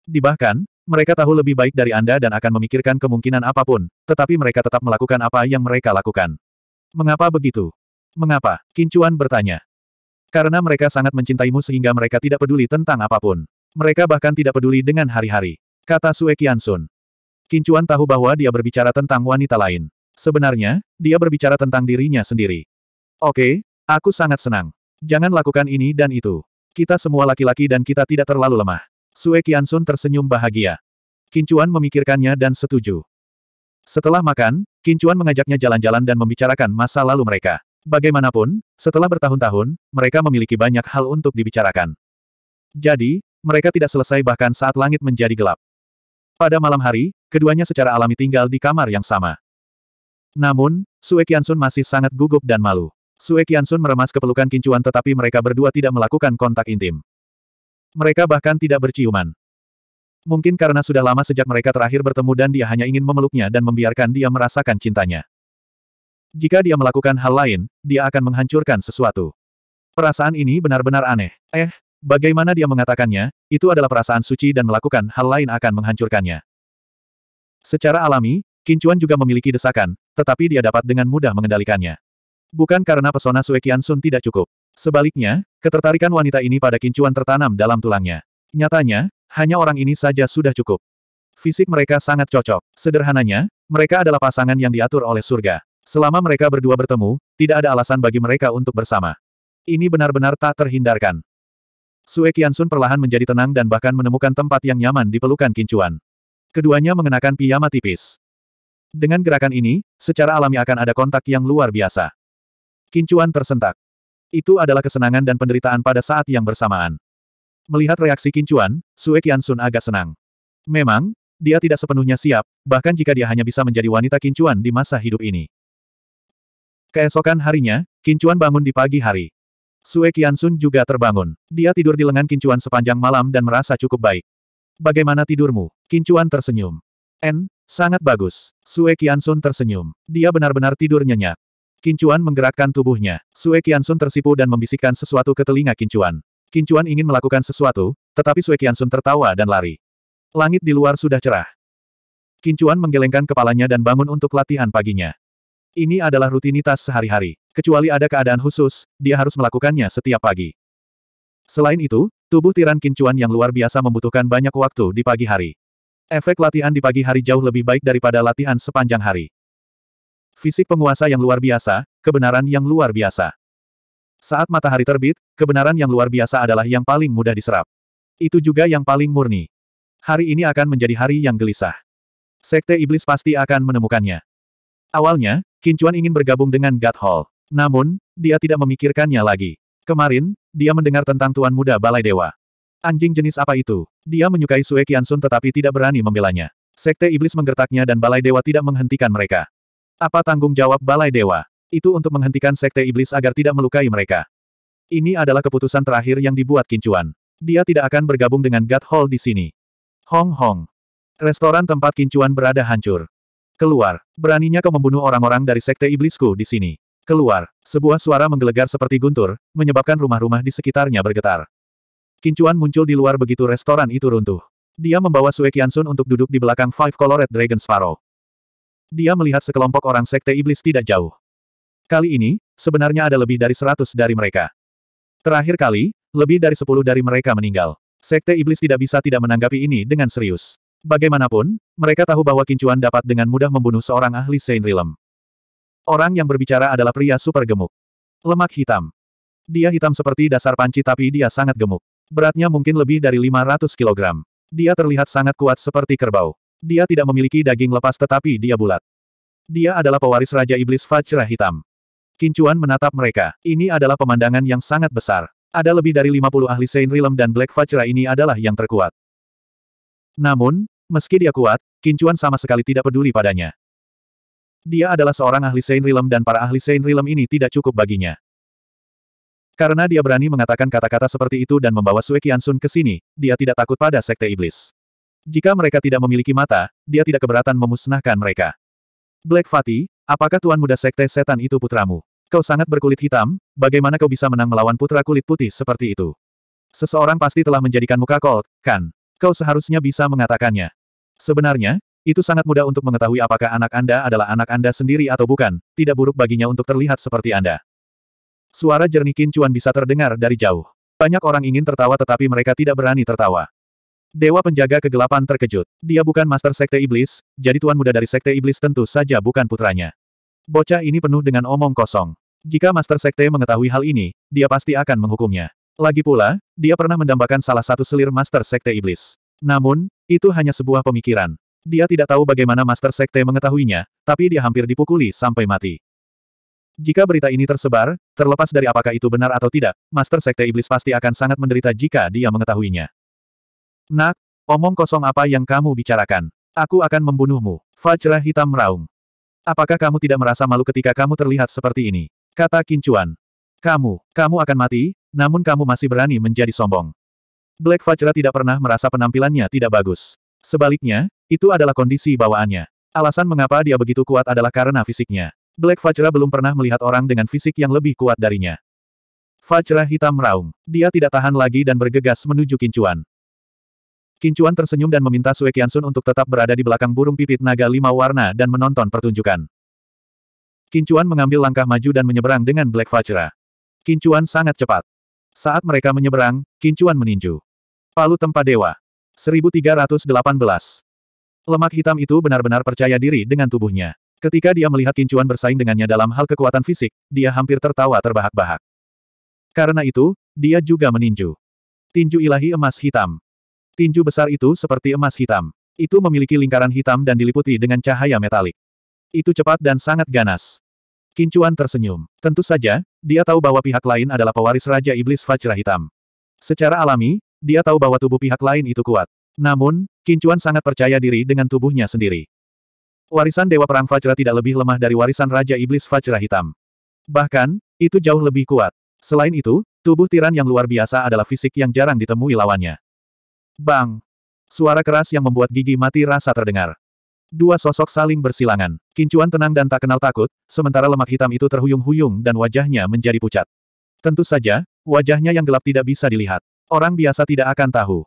Dibahkan, mereka tahu lebih baik dari Anda dan akan memikirkan kemungkinan apa pun, tetapi mereka tetap melakukan apa yang mereka lakukan. Mengapa begitu? Mengapa? Kincuan bertanya. Karena mereka sangat mencintaimu sehingga mereka tidak peduli tentang apa pun. Mereka bahkan tidak peduli dengan hari-hari. Kata Sue Qiansun. Kincuan tahu bahwa dia berbicara tentang wanita lain. Sebenarnya, dia berbicara tentang dirinya sendiri. Oke, aku sangat senang. Jangan lakukan ini dan itu. Kita semua laki-laki dan kita tidak terlalu lemah. Sue Qiansun tersenyum bahagia. Kincuan memikirkannya dan setuju. Setelah makan, Kincuan mengajaknya jalan-jalan dan membicarakan masa lalu mereka. Bagaimanapun, setelah bertahun-tahun, mereka memiliki banyak hal untuk dibicarakan. Jadi, mereka tidak selesai bahkan saat langit menjadi gelap. Pada malam hari, keduanya secara alami tinggal di kamar yang sama. Namun, Sue Qiansun masih sangat gugup dan malu. Sue Qiansun meremas kepelukan kincuan tetapi mereka berdua tidak melakukan kontak intim. Mereka bahkan tidak berciuman. Mungkin karena sudah lama sejak mereka terakhir bertemu dan dia hanya ingin memeluknya dan membiarkan dia merasakan cintanya. Jika dia melakukan hal lain, dia akan menghancurkan sesuatu. Perasaan ini benar-benar aneh. Eh, bagaimana dia mengatakannya, itu adalah perasaan suci dan melakukan hal lain akan menghancurkannya. Secara alami, Kincuan juga memiliki desakan, tetapi dia dapat dengan mudah mengendalikannya. Bukan karena pesona Sue Sun tidak cukup. Sebaliknya, ketertarikan wanita ini pada Kincuan tertanam dalam tulangnya. Nyatanya, hanya orang ini saja sudah cukup. Fisik mereka sangat cocok. Sederhananya, mereka adalah pasangan yang diatur oleh surga. Selama mereka berdua bertemu, tidak ada alasan bagi mereka untuk bersama. Ini benar-benar tak terhindarkan. Sue Qiansun perlahan menjadi tenang dan bahkan menemukan tempat yang nyaman di pelukan kincuan. Keduanya mengenakan piyama tipis. Dengan gerakan ini, secara alami akan ada kontak yang luar biasa. Kincuan tersentak. Itu adalah kesenangan dan penderitaan pada saat yang bersamaan. Melihat reaksi Kincuan, Sue Qiansun agak senang. Memang, dia tidak sepenuhnya siap, bahkan jika dia hanya bisa menjadi wanita Kincuan di masa hidup ini. Keesokan harinya, Kincuan bangun di pagi hari. Sue Qiansun juga terbangun. Dia tidur di lengan Kincuan sepanjang malam dan merasa cukup baik. Bagaimana tidurmu? Kincuan tersenyum. En, sangat bagus. Sue Qiansun tersenyum. Dia benar-benar tidur nyenyak. Kincuan menggerakkan tubuhnya. Sue Qiansun tersipu dan membisikkan sesuatu ke telinga Kincuan. Kincuan ingin melakukan sesuatu, tetapi Sui Qiansun tertawa dan lari. Langit di luar sudah cerah. Kincuan menggelengkan kepalanya dan bangun untuk latihan paginya. Ini adalah rutinitas sehari-hari. Kecuali ada keadaan khusus, dia harus melakukannya setiap pagi. Selain itu, tubuh tiran Kincuan yang luar biasa membutuhkan banyak waktu di pagi hari. Efek latihan di pagi hari jauh lebih baik daripada latihan sepanjang hari. Fisik penguasa yang luar biasa, kebenaran yang luar biasa. Saat matahari terbit, kebenaran yang luar biasa adalah yang paling mudah diserap. Itu juga yang paling murni. Hari ini akan menjadi hari yang gelisah. Sekte Iblis pasti akan menemukannya. Awalnya, Kincuan ingin bergabung dengan God Hall. Namun, dia tidak memikirkannya lagi. Kemarin, dia mendengar tentang Tuan Muda Balai Dewa. Anjing jenis apa itu? Dia menyukai Sue Qiansun tetapi tidak berani membelanya. Sekte Iblis menggertaknya dan Balai Dewa tidak menghentikan mereka. Apa tanggung jawab Balai Dewa? Itu untuk menghentikan Sekte Iblis agar tidak melukai mereka. Ini adalah keputusan terakhir yang dibuat Kincuan. Dia tidak akan bergabung dengan God Hall di sini. Hong Hong. Restoran tempat Kincuan berada hancur. Keluar. Beraninya kau membunuh orang-orang dari Sekte Iblisku di sini. Keluar. Sebuah suara menggelegar seperti guntur, menyebabkan rumah-rumah di sekitarnya bergetar. Kincuan muncul di luar begitu restoran itu runtuh. Dia membawa Sue Qiansun untuk duduk di belakang Five Colored Dragon Sparrow. Dia melihat sekelompok orang Sekte Iblis tidak jauh. Kali ini, sebenarnya ada lebih dari seratus dari mereka. Terakhir kali, lebih dari sepuluh dari mereka meninggal. Sekte Iblis tidak bisa tidak menanggapi ini dengan serius. Bagaimanapun, mereka tahu bahwa Kincuan dapat dengan mudah membunuh seorang ahli Saint Realm. Orang yang berbicara adalah pria super gemuk. Lemak hitam. Dia hitam seperti dasar panci tapi dia sangat gemuk. Beratnya mungkin lebih dari 500 kg. Dia terlihat sangat kuat seperti kerbau. Dia tidak memiliki daging lepas tetapi dia bulat. Dia adalah pewaris Raja Iblis Vajra Hitam. Kincuan menatap mereka. Ini adalah pemandangan yang sangat besar. Ada lebih dari 50 ahli Saint Realm dan Black Vajra ini adalah yang terkuat. Namun, meski dia kuat, Kincuan sama sekali tidak peduli padanya. Dia adalah seorang ahli Saint Realm dan para ahli Saint Realm ini tidak cukup baginya. Karena dia berani mengatakan kata-kata seperti itu dan membawa Sue Qiansun ke sini, dia tidak takut pada Sekte Iblis. Jika mereka tidak memiliki mata, dia tidak keberatan memusnahkan mereka. Black Fatih, Apakah Tuan Muda Sekte Setan itu putramu? Kau sangat berkulit hitam, bagaimana kau bisa menang melawan putra kulit putih seperti itu? Seseorang pasti telah menjadikanmu kakol, kan? Kau seharusnya bisa mengatakannya. Sebenarnya, itu sangat mudah untuk mengetahui apakah anak Anda adalah anak Anda sendiri atau bukan, tidak buruk baginya untuk terlihat seperti Anda. Suara jernih Qin Cuan bisa terdengar dari jauh. Banyak orang ingin tertawa tetapi mereka tidak berani tertawa. Dewa penjaga kegelapan terkejut. Dia bukan Master Sekte Iblis, jadi Tuan Muda dari Sekte Iblis tentu saja bukan putranya. Bocah ini penuh dengan omong kosong. Jika Master Sekte mengetahui hal ini, dia pasti akan menghukumnya. Lagi pula, dia pernah mendambakan salah satu selir Master Sekte Iblis. Namun, itu hanya sebuah pemikiran. Dia tidak tahu bagaimana Master Sekte mengetahuinya, tapi dia hampir dipukuli sampai mati. Jika berita ini tersebar, terlepas dari apakah itu benar atau tidak, Master Sekte Iblis pasti akan sangat menderita jika dia mengetahuinya. Nak, omong kosong apa yang kamu bicarakan? Aku akan membunuhmu. Fajra hitam meraung. Apakah kamu tidak merasa malu ketika kamu terlihat seperti ini? Kata Kincuan. Kamu, kamu akan mati, namun kamu masih berani menjadi sombong. Black Fajra tidak pernah merasa penampilannya tidak bagus. Sebaliknya, itu adalah kondisi bawaannya. Alasan mengapa dia begitu kuat adalah karena fisiknya. Black Fajra belum pernah melihat orang dengan fisik yang lebih kuat darinya. Fajra hitam meraung. Dia tidak tahan lagi dan bergegas menuju Kincuan. Kincuan tersenyum dan meminta Sue Qiansun untuk tetap berada di belakang burung pipit naga lima warna dan menonton pertunjukan. Kincuan mengambil langkah maju dan menyeberang dengan Black Fajra. Kincuan sangat cepat. Saat mereka menyeberang, Kincuan meninju. Palu Tempa Dewa. 1318. Lemak hitam itu benar-benar percaya diri dengan tubuhnya. Ketika dia melihat Kincuan bersaing dengannya dalam hal kekuatan fisik, dia hampir tertawa terbahak-bahak. Karena itu, dia juga meninju. Tinju ilahi emas hitam. Tinju besar itu seperti emas hitam. Itu memiliki lingkaran hitam dan diliputi dengan cahaya metalik. Itu cepat dan sangat ganas. Kincuan tersenyum. Tentu saja, dia tahu bahwa pihak lain adalah pewaris Raja Iblis Fajra Hitam. Secara alami, dia tahu bahwa tubuh pihak lain itu kuat. Namun, Kincuan sangat percaya diri dengan tubuhnya sendiri. Warisan Dewa Perang Fajra tidak lebih lemah dari warisan Raja Iblis Fajra Hitam. Bahkan, itu jauh lebih kuat. Selain itu, tubuh tiran yang luar biasa adalah fisik yang jarang ditemui lawannya. Bang! Suara keras yang membuat gigi mati rasa terdengar. Dua sosok saling bersilangan. Kincuan tenang dan tak kenal takut, sementara lemak hitam itu terhuyung-huyung dan wajahnya menjadi pucat. Tentu saja, wajahnya yang gelap tidak bisa dilihat. Orang biasa tidak akan tahu.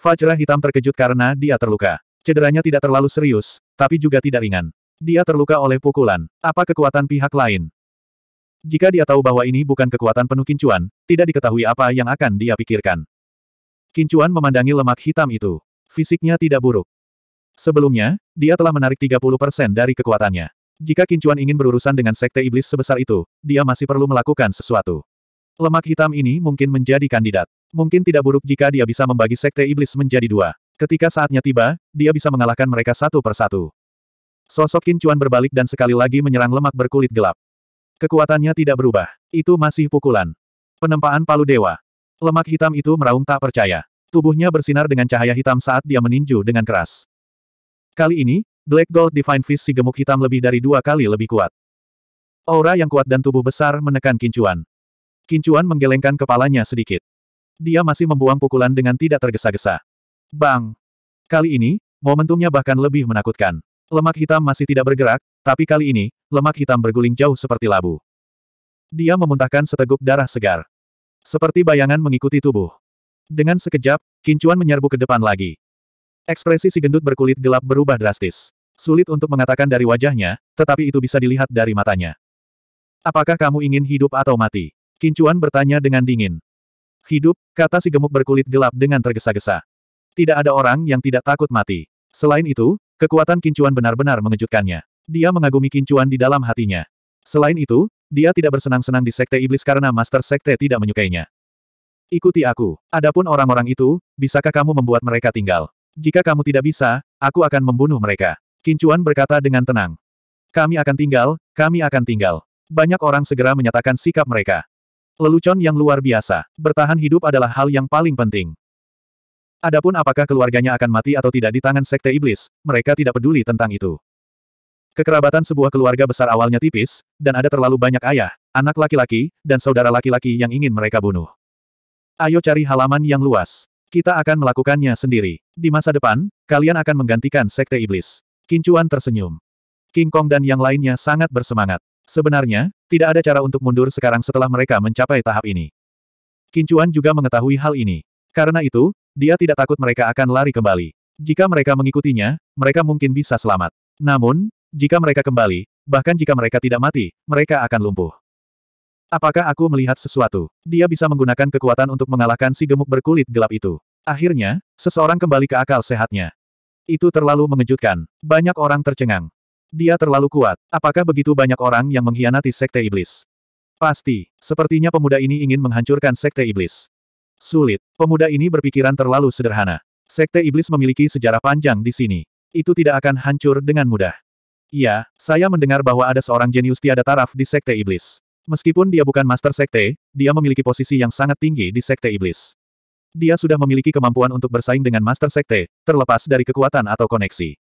Fajra hitam terkejut karena dia terluka. Cederanya tidak terlalu serius, tapi juga tidak ringan. Dia terluka oleh pukulan. Apa kekuatan pihak lain? Jika dia tahu bahwa ini bukan kekuatan penuh kincuan, tidak diketahui apa yang akan dia pikirkan. Kincuan memandangi lemak hitam itu. Fisiknya tidak buruk. Sebelumnya, dia telah menarik 30% dari kekuatannya. Jika Kincuan ingin berurusan dengan sekte iblis sebesar itu, dia masih perlu melakukan sesuatu. Lemak hitam ini mungkin menjadi kandidat. Mungkin tidak buruk jika dia bisa membagi sekte iblis menjadi dua. Ketika saatnya tiba, dia bisa mengalahkan mereka satu persatu. Sosok Qin Chuan berbalik dan sekali lagi menyerang lemak berkulit gelap. Kekuatannya tidak berubah. Itu masih pukulan. Penempaan palu dewa. Lemak hitam itu meraung tak percaya. Tubuhnya bersinar dengan cahaya hitam saat dia meninju dengan keras. Kali ini, Black Gold Divine Fist si gemuk hitam lebih dari dua kali lebih kuat. Aura yang kuat dan tubuh besar menekan Kincuan. Kincuan menggelengkan kepalanya sedikit. Dia masih membuang pukulan dengan tidak tergesa-gesa. Bang! Kali ini, momentumnya bahkan lebih menakutkan. Lemak hitam masih tidak bergerak, tapi kali ini, lemak hitam berguling jauh seperti labu. Dia memuntahkan seteguk darah segar. Seperti bayangan mengikuti tubuh. Dengan sekejap, Kincuan menyerbu ke depan lagi. Ekspresi si gendut berkulit gelap berubah drastis. Sulit untuk mengatakan dari wajahnya, tetapi itu bisa dilihat dari matanya. Apakah kamu ingin hidup atau mati? Kincuan bertanya dengan dingin. Hidup, kata si gemuk berkulit gelap dengan tergesa-gesa. Tidak ada orang yang tidak takut mati. Selain itu, kekuatan Kincuan benar-benar mengejutkannya. Dia mengagumi Kincuan di dalam hatinya. Selain itu, dia tidak bersenang-senang di Sekte Iblis karena Master Sekte tidak menyukainya. Ikuti aku. Adapun orang-orang itu, bisakah kamu membuat mereka tinggal? Jika kamu tidak bisa, aku akan membunuh mereka. Kincuan berkata dengan tenang. Kami akan tinggal, kami akan tinggal. Banyak orang segera menyatakan sikap mereka. Lelucon yang luar biasa. Bertahan hidup adalah hal yang paling penting. Adapun apakah keluarganya akan mati atau tidak di tangan Sekte Iblis, mereka tidak peduli tentang itu. Kekerabatan sebuah keluarga besar awalnya tipis, dan ada terlalu banyak ayah, anak laki-laki, dan saudara laki-laki yang ingin mereka bunuh. Ayo cari halaman yang luas. Kita akan melakukannya sendiri. Di masa depan, kalian akan menggantikan Sekte Iblis. Kincuan tersenyum. King Kong dan yang lainnya sangat bersemangat. Sebenarnya, tidak ada cara untuk mundur sekarang setelah mereka mencapai tahap ini. Kincuan juga mengetahui hal ini. Karena itu, dia tidak takut mereka akan lari kembali. Jika mereka mengikutinya, mereka mungkin bisa selamat. Namun, jika mereka kembali, bahkan jika mereka tidak mati, mereka akan lumpuh. Apakah aku melihat sesuatu? Dia bisa menggunakan kekuatan untuk mengalahkan si gemuk berkulit gelap itu. Akhirnya, seseorang kembali ke akal sehatnya. Itu terlalu mengejutkan. Banyak orang tercengang. Dia terlalu kuat. Apakah begitu banyak orang yang mengkhianati Sekte Iblis? Pasti. Sepertinya pemuda ini ingin menghancurkan Sekte Iblis. Sulit. Pemuda ini berpikiran terlalu sederhana. Sekte Iblis memiliki sejarah panjang di sini. Itu tidak akan hancur dengan mudah. Ya, saya mendengar bahwa ada seorang jenius tiada taraf di Sekte Iblis. Meskipun dia bukan Master Sekte, dia memiliki posisi yang sangat tinggi di Sekte Iblis. Dia sudah memiliki kemampuan untuk bersaing dengan Master Sekte, terlepas dari kekuatan atau koneksi.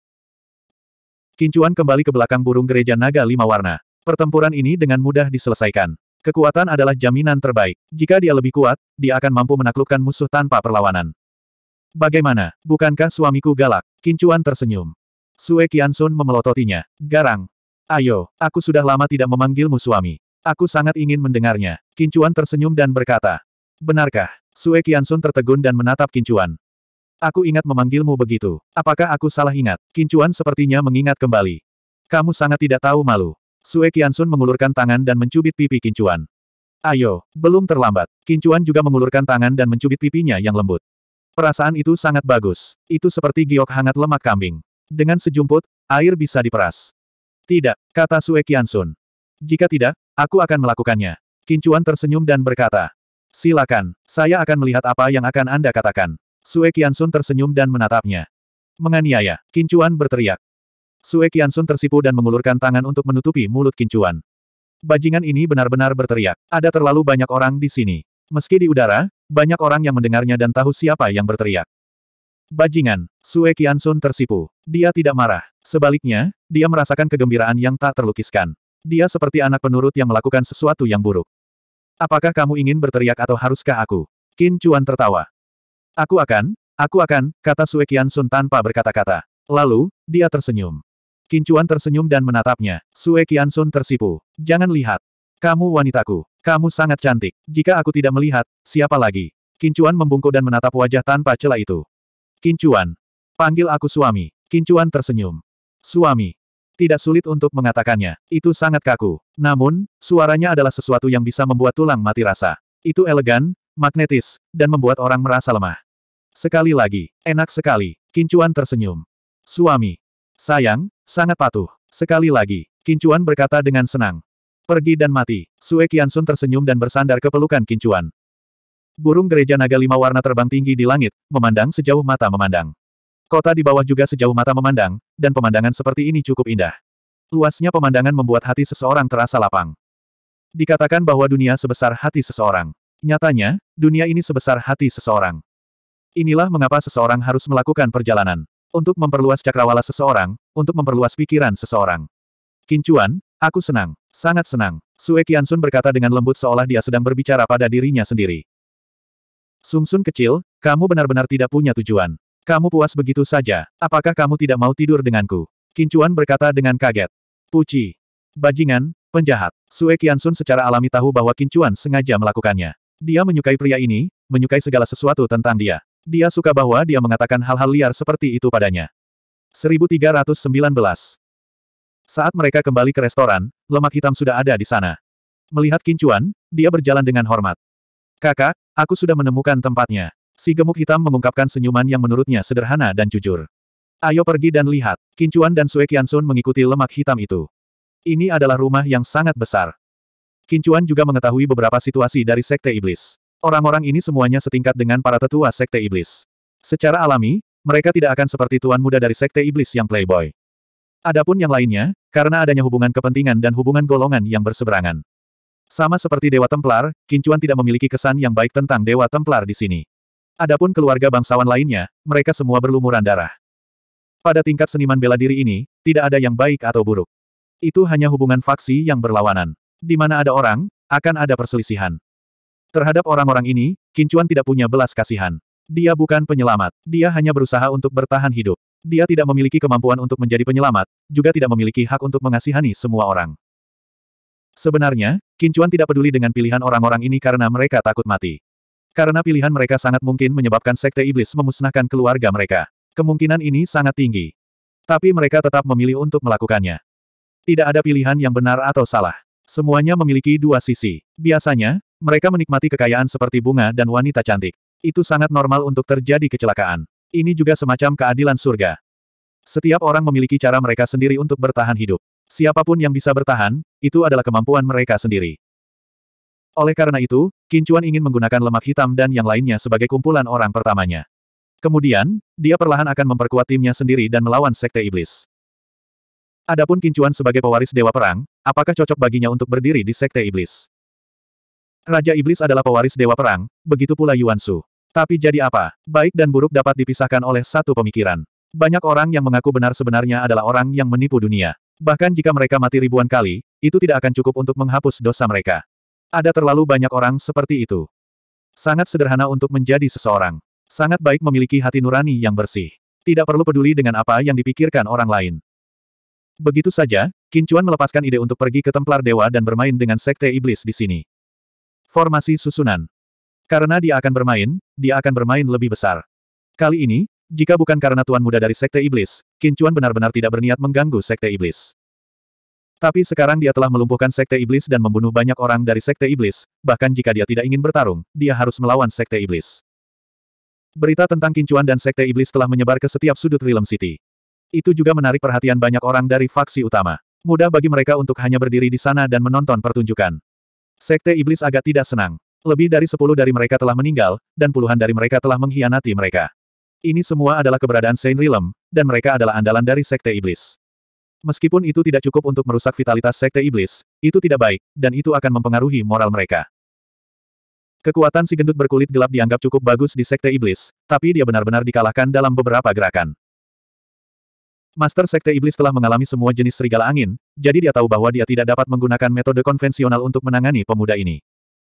Kincuan kembali ke belakang burung gereja naga lima warna. Pertempuran ini dengan mudah diselesaikan. Kekuatan adalah jaminan terbaik. Jika dia lebih kuat, dia akan mampu menaklukkan musuh tanpa perlawanan. Bagaimana, bukankah suamiku galak? Kincuan tersenyum. Sue Qiansun memelototinya. Garang. Ayo, aku sudah lama tidak memanggilmu suami. Aku sangat ingin mendengarnya. Kincuan tersenyum dan berkata. Benarkah? Sue Qiansun tertegun dan menatap Kincuan. Aku ingat memanggilmu begitu. Apakah aku salah ingat? Kincuan sepertinya mengingat kembali. Kamu sangat tidak tahu malu. Sue Qiansun mengulurkan tangan dan mencubit pipi Kincuan. Ayo, belum terlambat. Kincuan juga mengulurkan tangan dan mencubit pipinya yang lembut. Perasaan itu sangat bagus. Itu seperti giok hangat lemak kambing. Dengan sejumput, air bisa diperas. Tidak, kata Sue Qiansun. Jika tidak, Aku akan melakukannya. Kincuan tersenyum dan berkata. Silakan, saya akan melihat apa yang akan Anda katakan. Sue Qiansun tersenyum dan menatapnya. Menganiaya, Kincuan berteriak. Sue Qiansun tersipu dan mengulurkan tangan untuk menutupi mulut Kincuan. Bajingan ini benar-benar berteriak. Ada terlalu banyak orang di sini. Meski di udara, banyak orang yang mendengarnya dan tahu siapa yang berteriak. Bajingan, Sue Qiansun tersipu. Dia tidak marah. Sebaliknya, dia merasakan kegembiraan yang tak terlukiskan. Dia seperti anak penurut yang melakukan sesuatu yang buruk. Apakah kamu ingin berteriak atau haruskah aku? Qin Chuan tertawa. Aku akan, aku akan, kata Sue Qian Sun tanpa berkata-kata. Lalu, dia tersenyum. Qin Chuan tersenyum dan menatapnya. Sue Qian Sun tersipu. Jangan lihat. Kamu wanitaku. Kamu sangat cantik. Jika aku tidak melihat, siapa lagi? Qin Chuan membungkuk dan menatap wajah tanpa celah itu. Qin Chuan. Panggil aku suami. Qin Chuan tersenyum. Suami. Tidak sulit untuk mengatakannya. Itu sangat kaku. Namun, suaranya adalah sesuatu yang bisa membuat tulang mati rasa. Itu elegan, magnetis, dan membuat orang merasa lemah. Sekali lagi, enak sekali. Kincuan tersenyum. Suami. Sayang, sangat patuh. Sekali lagi, Kincuan berkata dengan senang. Pergi dan mati. Sue Qiansun tersenyum dan bersandar ke pelukan Kincuan. Burung gereja naga lima warna terbang tinggi di langit, memandang sejauh mata memandang. Kota di bawah juga sejauh mata memandang, dan pemandangan seperti ini cukup indah. Luasnya pemandangan membuat hati seseorang terasa lapang. Dikatakan bahwa dunia sebesar hati seseorang. Nyatanya, dunia ini sebesar hati seseorang. Inilah mengapa seseorang harus melakukan perjalanan. Untuk memperluas cakrawala seseorang, untuk memperluas pikiran seseorang. Kincuan, aku senang, sangat senang. Sue Qiansun berkata dengan lembut seolah dia sedang berbicara pada dirinya sendiri. Sungsun kecil, kamu benar-benar tidak punya tujuan. Kamu puas begitu saja, apakah kamu tidak mau tidur denganku? Kincuan berkata dengan kaget. Puci. Bajingan, penjahat. Sue Qiansun secara alami tahu bahwa Kincuan sengaja melakukannya. Dia menyukai pria ini, menyukai segala sesuatu tentang dia. Dia suka bahwa dia mengatakan hal-hal liar seperti itu padanya. 1319 Saat mereka kembali ke restoran, lemak hitam sudah ada di sana. Melihat Kincuan, dia berjalan dengan hormat. Kakak, aku sudah menemukan tempatnya. Si gemuk hitam mengungkapkan senyuman yang menurutnya sederhana dan jujur. Ayo pergi dan lihat. Kincuan dan Sue Qiansun mengikuti lemak hitam itu. Ini adalah rumah yang sangat besar. Kincuan juga mengetahui beberapa situasi dari Sekte Iblis. Orang-orang ini semuanya setingkat dengan para tetua Sekte Iblis. Secara alami, mereka tidak akan seperti tuan muda dari Sekte Iblis yang playboy. Adapun yang lainnya, karena adanya hubungan kepentingan dan hubungan golongan yang berseberangan. Sama seperti Dewa Templar, Kincuan tidak memiliki kesan yang baik tentang Dewa Templar di sini. Adapun keluarga bangsawan lainnya, mereka semua berlumuran darah. Pada tingkat seniman bela diri ini, tidak ada yang baik atau buruk. Itu hanya hubungan faksi yang berlawanan. Di mana ada orang, akan ada perselisihan. Terhadap orang-orang ini, Kincuan tidak punya belas kasihan. Dia bukan penyelamat, dia hanya berusaha untuk bertahan hidup. Dia tidak memiliki kemampuan untuk menjadi penyelamat, juga tidak memiliki hak untuk mengasihani semua orang. Sebenarnya, Kincuan tidak peduli dengan pilihan orang-orang ini karena mereka takut mati. Karena pilihan mereka sangat mungkin menyebabkan Sekte Iblis memusnahkan keluarga mereka. Kemungkinan ini sangat tinggi. Tapi mereka tetap memilih untuk melakukannya. Tidak ada pilihan yang benar atau salah. Semuanya memiliki dua sisi. Biasanya, mereka menikmati kekayaan seperti bunga dan wanita cantik. Itu sangat normal untuk terjadi kecelakaan. Ini juga semacam keadilan surga. Setiap orang memiliki cara mereka sendiri untuk bertahan hidup. Siapa pun yang bisa bertahan, itu adalah kemampuan mereka sendiri. Oleh karena itu, Kincuan ingin menggunakan lemak hitam dan yang lainnya sebagai kumpulan orang pertamanya. Kemudian, dia perlahan akan memperkuat timnya sendiri dan melawan Sekte Iblis. Adapun Kincuan sebagai pewaris Dewa Perang, apakah cocok baginya untuk berdiri di Sekte Iblis? Raja Iblis adalah pewaris Dewa Perang, begitu pula Yuan Su. Tapi jadi apa? Baik dan buruk dapat dipisahkan oleh satu pemikiran. Banyak orang yang mengaku benar sebenarnya adalah orang yang menipu dunia. Bahkan jika mereka mati ribuan kali, itu tidak akan cukup untuk menghapus dosa mereka. Ada terlalu banyak orang seperti itu. Sangat sederhana untuk menjadi seseorang. Sangat baik memiliki hati nurani yang bersih. Tidak perlu peduli dengan apa yang dipikirkan orang lain. Begitu saja, Qin Chuan melepaskan ide untuk pergi ke Templar Dewa dan bermain dengan Sekte Iblis di sini. Formasi susunan. Karena dia akan bermain, dia akan bermain lebih besar. Kali ini, jika bukan karena Tuan Muda dari Sekte Iblis, Qin Chuan benar-benar tidak berniat mengganggu Sekte Iblis. Tapi sekarang dia telah melumpuhkan Sekte Iblis dan membunuh banyak orang dari Sekte Iblis, bahkan jika dia tidak ingin bertarung, dia harus melawan Sekte Iblis. Berita tentang Qin Chuan dan Sekte Iblis telah menyebar ke setiap sudut Realm City. Itu juga menarik perhatian banyak orang dari faksi utama. Mudah bagi mereka untuk hanya berdiri di sana dan menonton pertunjukan. Sekte Iblis agak tidak senang. Lebih dari sepuluh dari mereka telah meninggal, dan puluhan dari mereka telah mengkhianati mereka. Ini semua adalah keberadaan Saint Realm, dan mereka adalah andalan dari Sekte Iblis. Meskipun itu tidak cukup untuk merusak vitalitas Sekte Iblis, itu tidak baik, dan itu akan mempengaruhi moral mereka. Kekuatan si gendut berkulit gelap dianggap cukup bagus di Sekte Iblis, tapi dia benar-benar dikalahkan dalam beberapa gerakan. Master Sekte Iblis telah mengalami semua jenis serigala angin, jadi dia tahu bahwa dia tidak dapat menggunakan metode konvensional untuk menangani pemuda ini.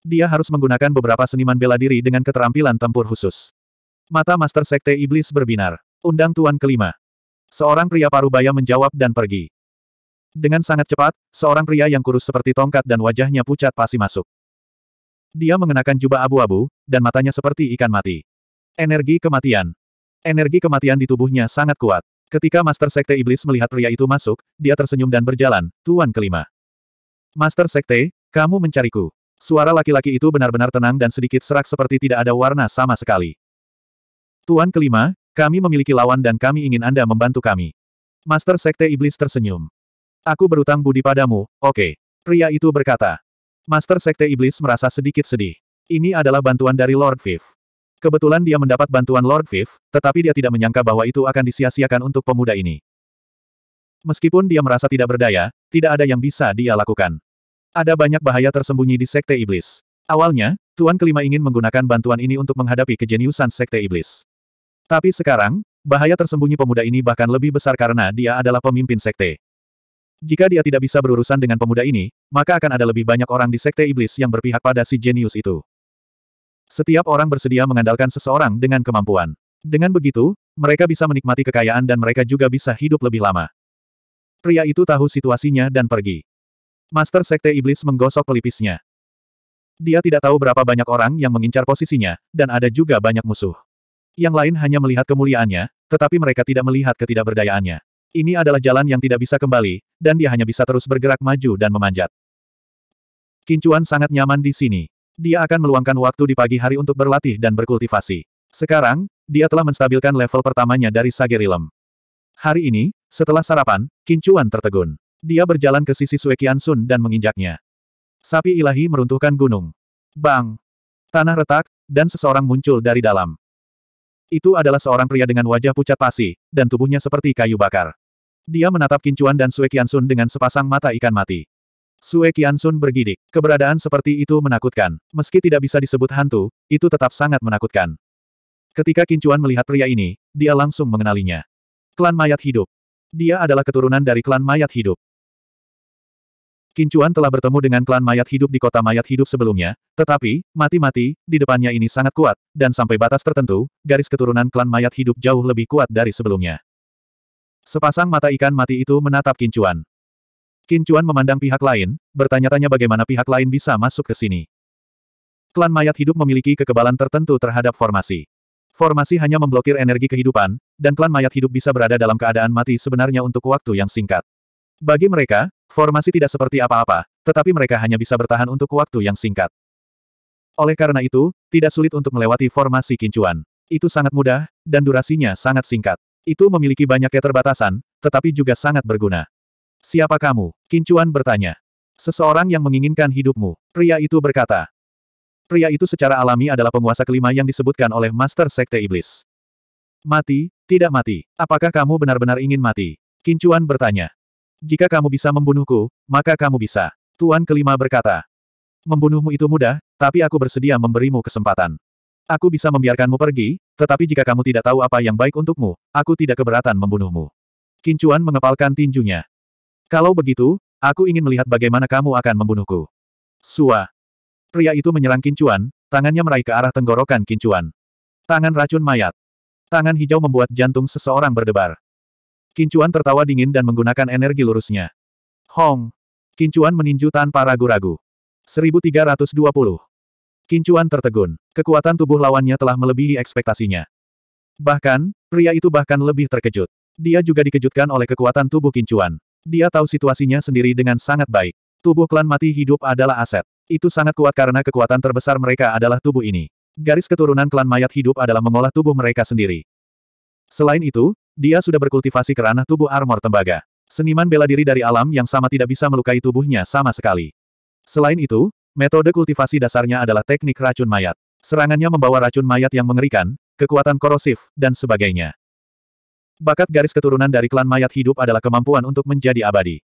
Dia harus menggunakan beberapa seniman bela diri dengan keterampilan tempur khusus. Mata Master Sekte Iblis berbinar. Undang Tuan kelima. Seorang pria parubaya menjawab dan pergi. Dengan sangat cepat, seorang pria yang kurus seperti tongkat dan wajahnya pucat pasti masuk. Dia mengenakan jubah abu-abu, dan matanya seperti ikan mati. Energi kematian. Energi kematian di tubuhnya sangat kuat. Ketika Master Sekte Iblis melihat pria itu masuk, dia tersenyum dan berjalan, Tuan kelima. Master Sekte, kamu mencariku. Suara laki-laki itu benar-benar tenang dan sedikit serak seperti tidak ada warna sama sekali. Tuan kelima, kami memiliki lawan dan kami ingin Anda membantu kami. Master Sekte Iblis tersenyum. Aku berutang budi padamu, oke. Okay. Pria itu berkata. Master Sekte Iblis merasa sedikit sedih. Ini adalah bantuan dari Lord Viv. Kebetulan dia mendapat bantuan Lord Viv, tetapi dia tidak menyangka bahwa itu akan disia-siakan untuk pemuda ini. Meskipun dia merasa tidak berdaya, tidak ada yang bisa dia lakukan. Ada banyak bahaya tersembunyi di Sekte Iblis. Awalnya, Tuan Kelima ingin menggunakan bantuan ini untuk menghadapi kejeniusan Sekte Iblis. Tapi sekarang, bahaya tersembunyi pemuda ini bahkan lebih besar karena dia adalah pemimpin sekte. Jika dia tidak bisa berurusan dengan pemuda ini, maka akan ada lebih banyak orang di sekte iblis yang berpihak pada si jenius itu. Setiap orang bersedia mengandalkan seseorang dengan kemampuan. Dengan begitu, mereka bisa menikmati kekayaan dan mereka juga bisa hidup lebih lama. Pria itu tahu situasinya dan pergi. Master Sekte Iblis menggosok pelipisnya. Dia tidak tahu berapa banyak orang yang mengincar posisinya, dan ada juga banyak musuh. Yang lain hanya melihat kemuliaannya, tetapi mereka tidak melihat ketidakberdayaannya. Ini adalah jalan yang tidak bisa kembali, dan dia hanya bisa terus bergerak maju dan memanjat. Kincuan sangat nyaman di sini. Dia akan meluangkan waktu di pagi hari untuk berlatih dan berkultivasi. Sekarang, dia telah menstabilkan level pertamanya dari Sage Realm. Hari ini, setelah sarapan, Kincuan tertegun. Dia berjalan ke sisi Suekian Sun dan menginjaknya. Sapi ilahi meruntuhkan gunung. Bang! Tanah retak, dan seseorang muncul dari dalam. Itu adalah seorang pria dengan wajah pucat pasi, dan tubuhnya seperti kayu bakar. Dia menatap Kincuan dan Sue Qiansun dengan sepasang mata ikan mati. Sue Qiansun bergidik. Keberadaan seperti itu menakutkan. Meski tidak bisa disebut hantu, itu tetap sangat menakutkan. Ketika Kincuan melihat pria ini, dia langsung mengenalinya. Klan mayat hidup. Dia adalah keturunan dari klan mayat hidup. Kincuan telah bertemu dengan klan mayat hidup di kota mayat hidup sebelumnya, tetapi, mati-mati, di depannya ini sangat kuat, dan sampai batas tertentu, garis keturunan klan mayat hidup jauh lebih kuat dari sebelumnya. Sepasang mata ikan mati itu menatap Kincuan. Kincuan memandang pihak lain, bertanya-tanya bagaimana pihak lain bisa masuk ke sini. Klan mayat hidup memiliki kekebalan tertentu terhadap formasi. Formasi hanya memblokir energi kehidupan, dan klan mayat hidup bisa berada dalam keadaan mati sebenarnya untuk waktu yang singkat. Bagi mereka, formasi tidak seperti apa-apa, tetapi mereka hanya bisa bertahan untuk waktu yang singkat. Oleh karena itu, tidak sulit untuk melewati formasi kincuan. Itu sangat mudah, dan durasinya sangat singkat. Itu memiliki banyak keterbatasan, tetapi juga sangat berguna. Siapa kamu? Kincuan bertanya. Seseorang yang menginginkan hidupmu. Pria itu berkata. Pria itu secara alami adalah penguasa kelima yang disebutkan oleh Master Sekte Iblis. Mati, tidak mati. Apakah kamu benar-benar ingin mati? Kincuan bertanya. Jika kamu bisa membunuhku, maka kamu bisa. Tuan kelima berkata. Membunuhmu itu mudah, tapi aku bersedia memberimu kesempatan. Aku bisa membiarkanmu pergi, tetapi jika kamu tidak tahu apa yang baik untukmu, aku tidak keberatan membunuhmu. Kincuan mengepalkan tinjunya. Kalau begitu, aku ingin melihat bagaimana kamu akan membunuhku. Sua. Pria itu menyerang Kincuan, tangannya meraih ke arah tenggorokan Kincuan. Tangan racun mayat. Tangan hijau membuat jantung seseorang berdebar. Kincuan tertawa dingin dan menggunakan energi lurusnya. Hong. Kincuan meninju tanpa ragu-ragu. 1320. Kincuan tertegun. Kekuatan tubuh lawannya telah melebihi ekspektasinya. Bahkan, pria itu bahkan lebih terkejut. Dia juga dikejutkan oleh kekuatan tubuh Kincuan. Dia tahu situasinya sendiri dengan sangat baik. Tubuh klan mati hidup adalah aset. Itu sangat kuat karena kekuatan terbesar mereka adalah tubuh ini. Garis keturunan klan mayat hidup adalah mengolah tubuh mereka sendiri. Selain itu, dia sudah berkultivasi ke ranah tubuh armor tembaga. Seniman bela diri dari alam yang sama tidak bisa melukai tubuhnya sama sekali. Selain itu, Metode kultivasi dasarnya adalah teknik racun mayat. Serangannya membawa racun mayat yang mengerikan, kekuatan korosif, dan sebagainya. Bakat garis keturunan dari klan mayat hidup adalah kemampuan untuk menjadi abadi.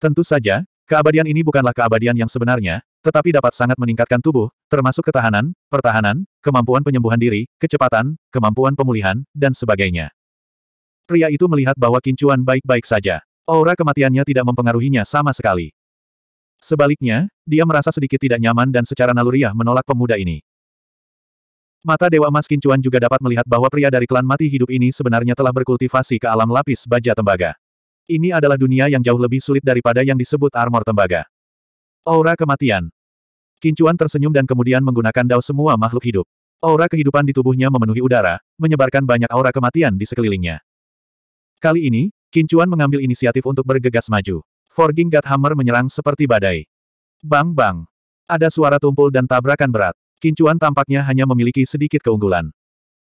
Tentu saja, keabadian ini bukanlah keabadian yang sebenarnya, tetapi dapat sangat meningkatkan tubuh, termasuk ketahanan, pertahanan, kemampuan penyembuhan diri, kecepatan, kemampuan pemulihan, dan sebagainya. Pria itu melihat bahwa kincuan baik-baik saja. Aura kematiannya tidak mempengaruhinya sama sekali. Sebaliknya, dia merasa sedikit tidak nyaman dan secara naluriah menolak pemuda ini. Mata Dewa Emas Kincuan juga dapat melihat bahwa pria dari klan mati hidup ini sebenarnya telah berkultivasi ke alam lapis baja tembaga. Ini adalah dunia yang jauh lebih sulit daripada yang disebut armor tembaga. Aura kematian. Kincuan tersenyum dan kemudian menggunakan dao semua makhluk hidup. Aura kehidupan di tubuhnya memenuhi udara, menyebarkan banyak aura kematian di sekelilingnya. Kali ini, Kincuan mengambil inisiatif untuk bergegas maju. Forging God Hammer menyerang seperti badai. Bang-bang. Ada suara tumpul dan tabrakan berat. Kincuan tampaknya hanya memiliki sedikit keunggulan.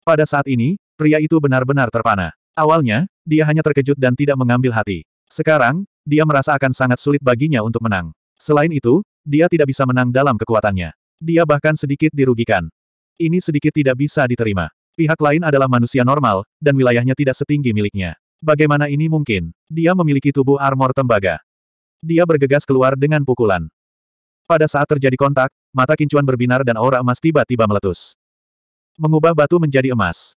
Pada saat ini, pria itu benar-benar terpana. Awalnya, dia hanya terkejut dan tidak mengambil hati. Sekarang, dia merasa akan sangat sulit baginya untuk menang. Selain itu, dia tidak bisa menang dalam kekuatannya. Dia bahkan sedikit dirugikan. Ini sedikit tidak bisa diterima. Pihak lain adalah manusia normal, dan wilayahnya tidak setinggi miliknya. Bagaimana ini mungkin? Dia memiliki tubuh armor tembaga. Dia bergegas keluar dengan pukulan. Pada saat terjadi kontak, mata kincuan berbinar dan aura emas tiba-tiba meletus. Mengubah batu menjadi emas.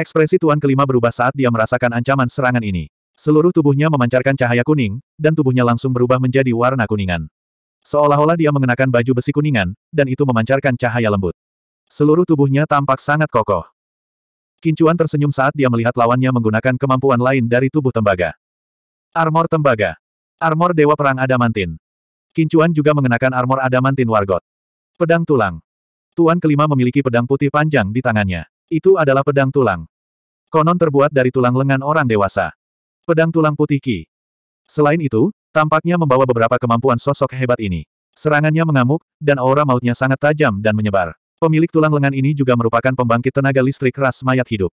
Ekspresi Tuan kelima berubah saat dia merasakan ancaman serangan ini. Seluruh tubuhnya memancarkan cahaya kuning, dan tubuhnya langsung berubah menjadi warna kuningan. Seolah-olah dia mengenakan baju besi kuningan, dan itu memancarkan cahaya lembut. Seluruh tubuhnya tampak sangat kokoh. Kincuan tersenyum saat dia melihat lawannya menggunakan kemampuan lain dari tubuh tembaga. Armor tembaga. Armor Dewa Perang Adamantin. Kincuan juga mengenakan armor Adamantin Wargot. Pedang tulang. Tuan kelima memiliki pedang putih panjang di tangannya. Itu adalah pedang tulang. Konon terbuat dari tulang lengan orang dewasa. Pedang tulang putih Ki. Selain itu, tampaknya membawa beberapa kemampuan sosok hebat ini. Serangannya mengamuk, dan aura mautnya sangat tajam dan menyebar. Pemilik tulang lengan ini juga merupakan pembangkit tenaga listrik ras mayat hidup.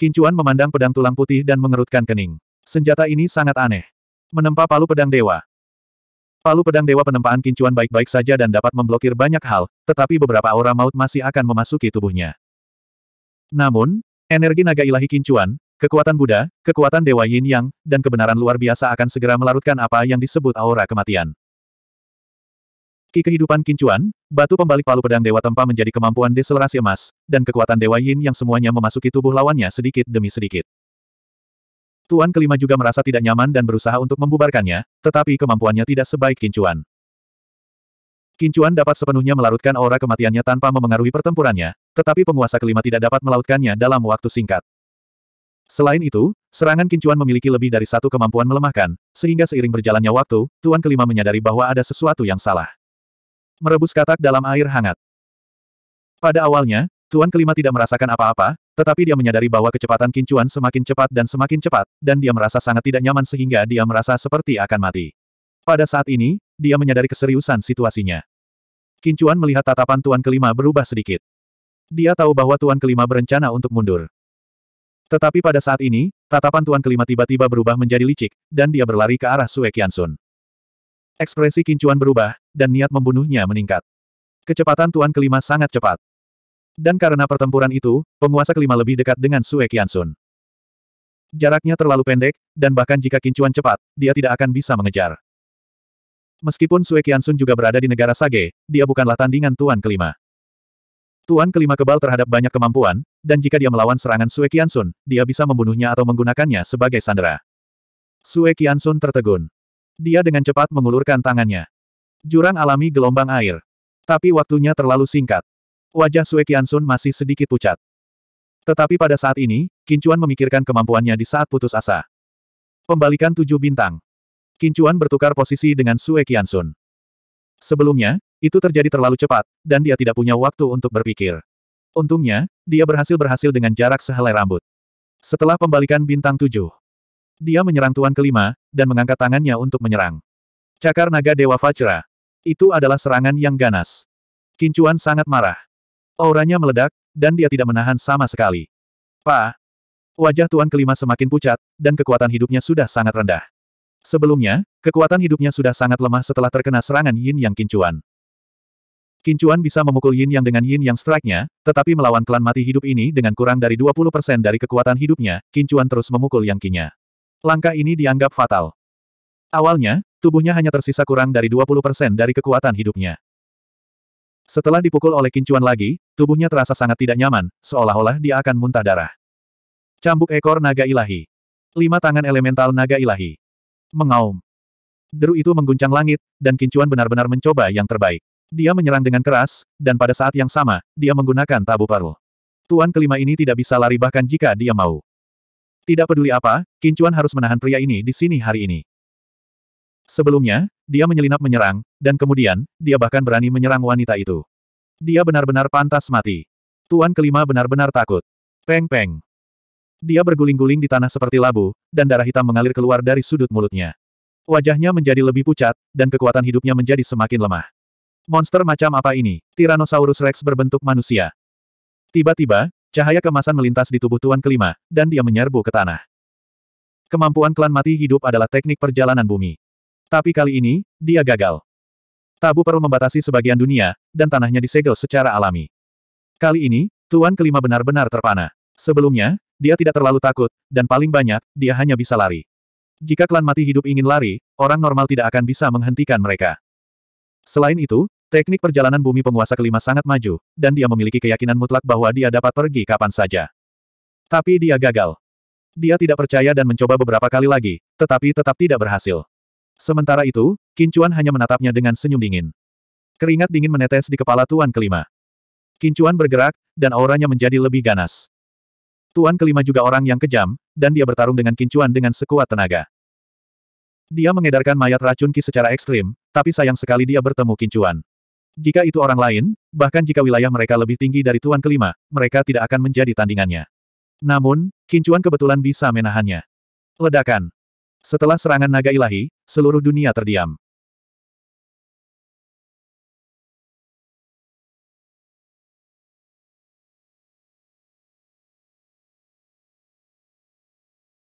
Kincuan memandang pedang tulang putih dan mengerutkan kening. Senjata ini sangat aneh. Menempa palu pedang dewa. Palu pedang dewa penempaan kincuan baik-baik saja dan dapat memblokir banyak hal, tetapi beberapa aura maut masih akan memasuki tubuhnya. Namun, energi naga ilahi kincuan, kekuatan Buddha, kekuatan Dewa Yin Yang, dan kebenaran luar biasa akan segera melarutkan apa yang disebut aura kematian. Ki kehidupan kincuan, batu pembalik palu pedang dewa tempa menjadi kemampuan deselerasi emas, dan kekuatan Dewa Yin yang semuanya memasuki tubuh lawannya sedikit demi sedikit. Tuan kelima juga merasa tidak nyaman dan berusaha untuk membubarkannya, tetapi kemampuannya tidak sebaik Kincuan. Kincuan dapat sepenuhnya melarutkan aura kematiannya tanpa memengaruhi pertempurannya, tetapi penguasa kelima tidak dapat melautkannya dalam waktu singkat. Selain itu, serangan Kincuan memiliki lebih dari satu kemampuan melemahkan, sehingga seiring berjalannya waktu, Tuan kelima menyadari bahwa ada sesuatu yang salah. Merebus katak dalam air hangat. Pada awalnya, Tuan kelima tidak merasakan apa-apa, tetapi dia menyadari bahwa kecepatan kincuan semakin cepat dan semakin cepat, dan dia merasa sangat tidak nyaman sehingga dia merasa seperti akan mati. Pada saat ini, dia menyadari keseriusan situasinya. Kincuan melihat tatapan Tuan kelima berubah sedikit. Dia tahu bahwa Tuan kelima berencana untuk mundur. Tetapi pada saat ini, tatapan Tuan kelima tiba-tiba berubah menjadi licik, dan dia berlari ke arah Sue Qiansun. Ekspresi Kincuan berubah, dan niat membunuhnya meningkat. Kecepatan Tuan kelima sangat cepat. Dan karena pertempuran itu, penguasa kelima lebih dekat dengan Sue Qiansun. Jaraknya terlalu pendek, dan bahkan jika Kincuan cepat, dia tidak akan bisa mengejar. Meskipun Sue Qiansun juga berada di negara Sage, dia bukanlah tandingan Tuan kelima. Tuan kelima kebal terhadap banyak kemampuan, dan jika dia melawan serangan Sue Qiansun, dia bisa membunuhnya atau menggunakannya sebagai sandera. Sue Qiansun tertegun. Dia dengan cepat mengulurkan tangannya. Jurang alami gelombang air. Tapi waktunya terlalu singkat. Wajah Sue Qiansun masih sedikit pucat. Tetapi pada saat ini, Kincuan memikirkan kemampuannya di saat putus asa. Pembalikan tujuh bintang. Kincuan bertukar posisi dengan Sue Qiansun. Sebelumnya, itu terjadi terlalu cepat, dan dia tidak punya waktu untuk berpikir. Untungnya, dia berhasil-berhasil dengan jarak sehelai rambut. Setelah pembalikan bintang tujuh, dia menyerang tuan kelima, dan mengangkat tangannya untuk menyerang. Cakar naga Dewa Vajra. Itu adalah serangan yang ganas. Kincuan sangat marah. Auranya meledak, dan dia tidak menahan sama sekali. Pa! Wajah tuan kelima semakin pucat, dan kekuatan hidupnya sudah sangat rendah. Sebelumnya, kekuatan hidupnya sudah sangat lemah setelah terkena serangan Yin Yang Kincuan. Kincuan bisa memukul Yin Yang dengan Yin Yang strike-nya, tetapi melawan klan mati hidup ini dengan kurang dari 20% dari kekuatan hidupnya, Kincuan terus memukul Yang Kinya. Langkah ini dianggap fatal. Awalnya, tubuhnya hanya tersisa kurang dari 20% dari kekuatan hidupnya. Setelah dipukul oleh Kincuan lagi, tubuhnya terasa sangat tidak nyaman, seolah-olah dia akan muntah darah. Cambuk ekor naga ilahi. Lima tangan elemental naga ilahi. Mengaum. Deru itu mengguncang langit, dan Kincuan benar-benar mencoba yang terbaik. Dia menyerang dengan keras, dan pada saat yang sama, dia menggunakan tabu pearl. Tuan kelima ini tidak bisa lari bahkan jika dia mau. Tidak peduli apa, Kincuan harus menahan pria ini di sini hari ini. Sebelumnya, dia menyelinap menyerang, dan kemudian, dia bahkan berani menyerang wanita itu. Dia benar-benar pantas mati. Tuan kelima benar-benar takut. Peng-peng. Dia berguling-guling di tanah seperti labu, dan darah hitam mengalir keluar dari sudut mulutnya. Wajahnya menjadi lebih pucat, dan kekuatan hidupnya menjadi semakin lemah. Monster macam apa ini? Tyrannosaurus Rex berbentuk manusia. Tiba-tiba, cahaya kemasan melintas di tubuh Tuan kelima, dan dia menyerbu ke tanah. Kemampuan klan mati hidup adalah teknik perjalanan bumi. Tapi kali ini, dia gagal. Tabu perlu membatasi sebagian dunia, dan tanahnya disegel secara alami. Kali ini, Tuan kelima benar-benar terpana. Sebelumnya, dia tidak terlalu takut, dan paling banyak, dia hanya bisa lari. Jika klan mati hidup ingin lari, orang normal tidak akan bisa menghentikan mereka. Selain itu, teknik perjalanan bumi penguasa kelima sangat maju, dan dia memiliki keyakinan mutlak bahwa dia dapat pergi kapan saja. Tapi dia gagal. Dia tidak percaya dan mencoba beberapa kali lagi, tetapi tetap tidak berhasil. Sementara itu, Kincuan hanya menatapnya dengan senyum dingin. Keringat dingin menetes di kepala Tuan kelima. Kincuan bergerak, dan auranya menjadi lebih ganas. Tuan kelima juga orang yang kejam, dan dia bertarung dengan Kincuan dengan sekuat tenaga. Dia mengedarkan mayat racun Ki secara ekstrim, tapi sayang sekali dia bertemu Kincuan. Jika itu orang lain, bahkan jika wilayah mereka lebih tinggi dari Tuan kelima, mereka tidak akan menjadi tandingannya. Namun, Kincuan kebetulan bisa menahannya. Ledakan. Setelah serangan naga ilahi, seluruh dunia terdiam.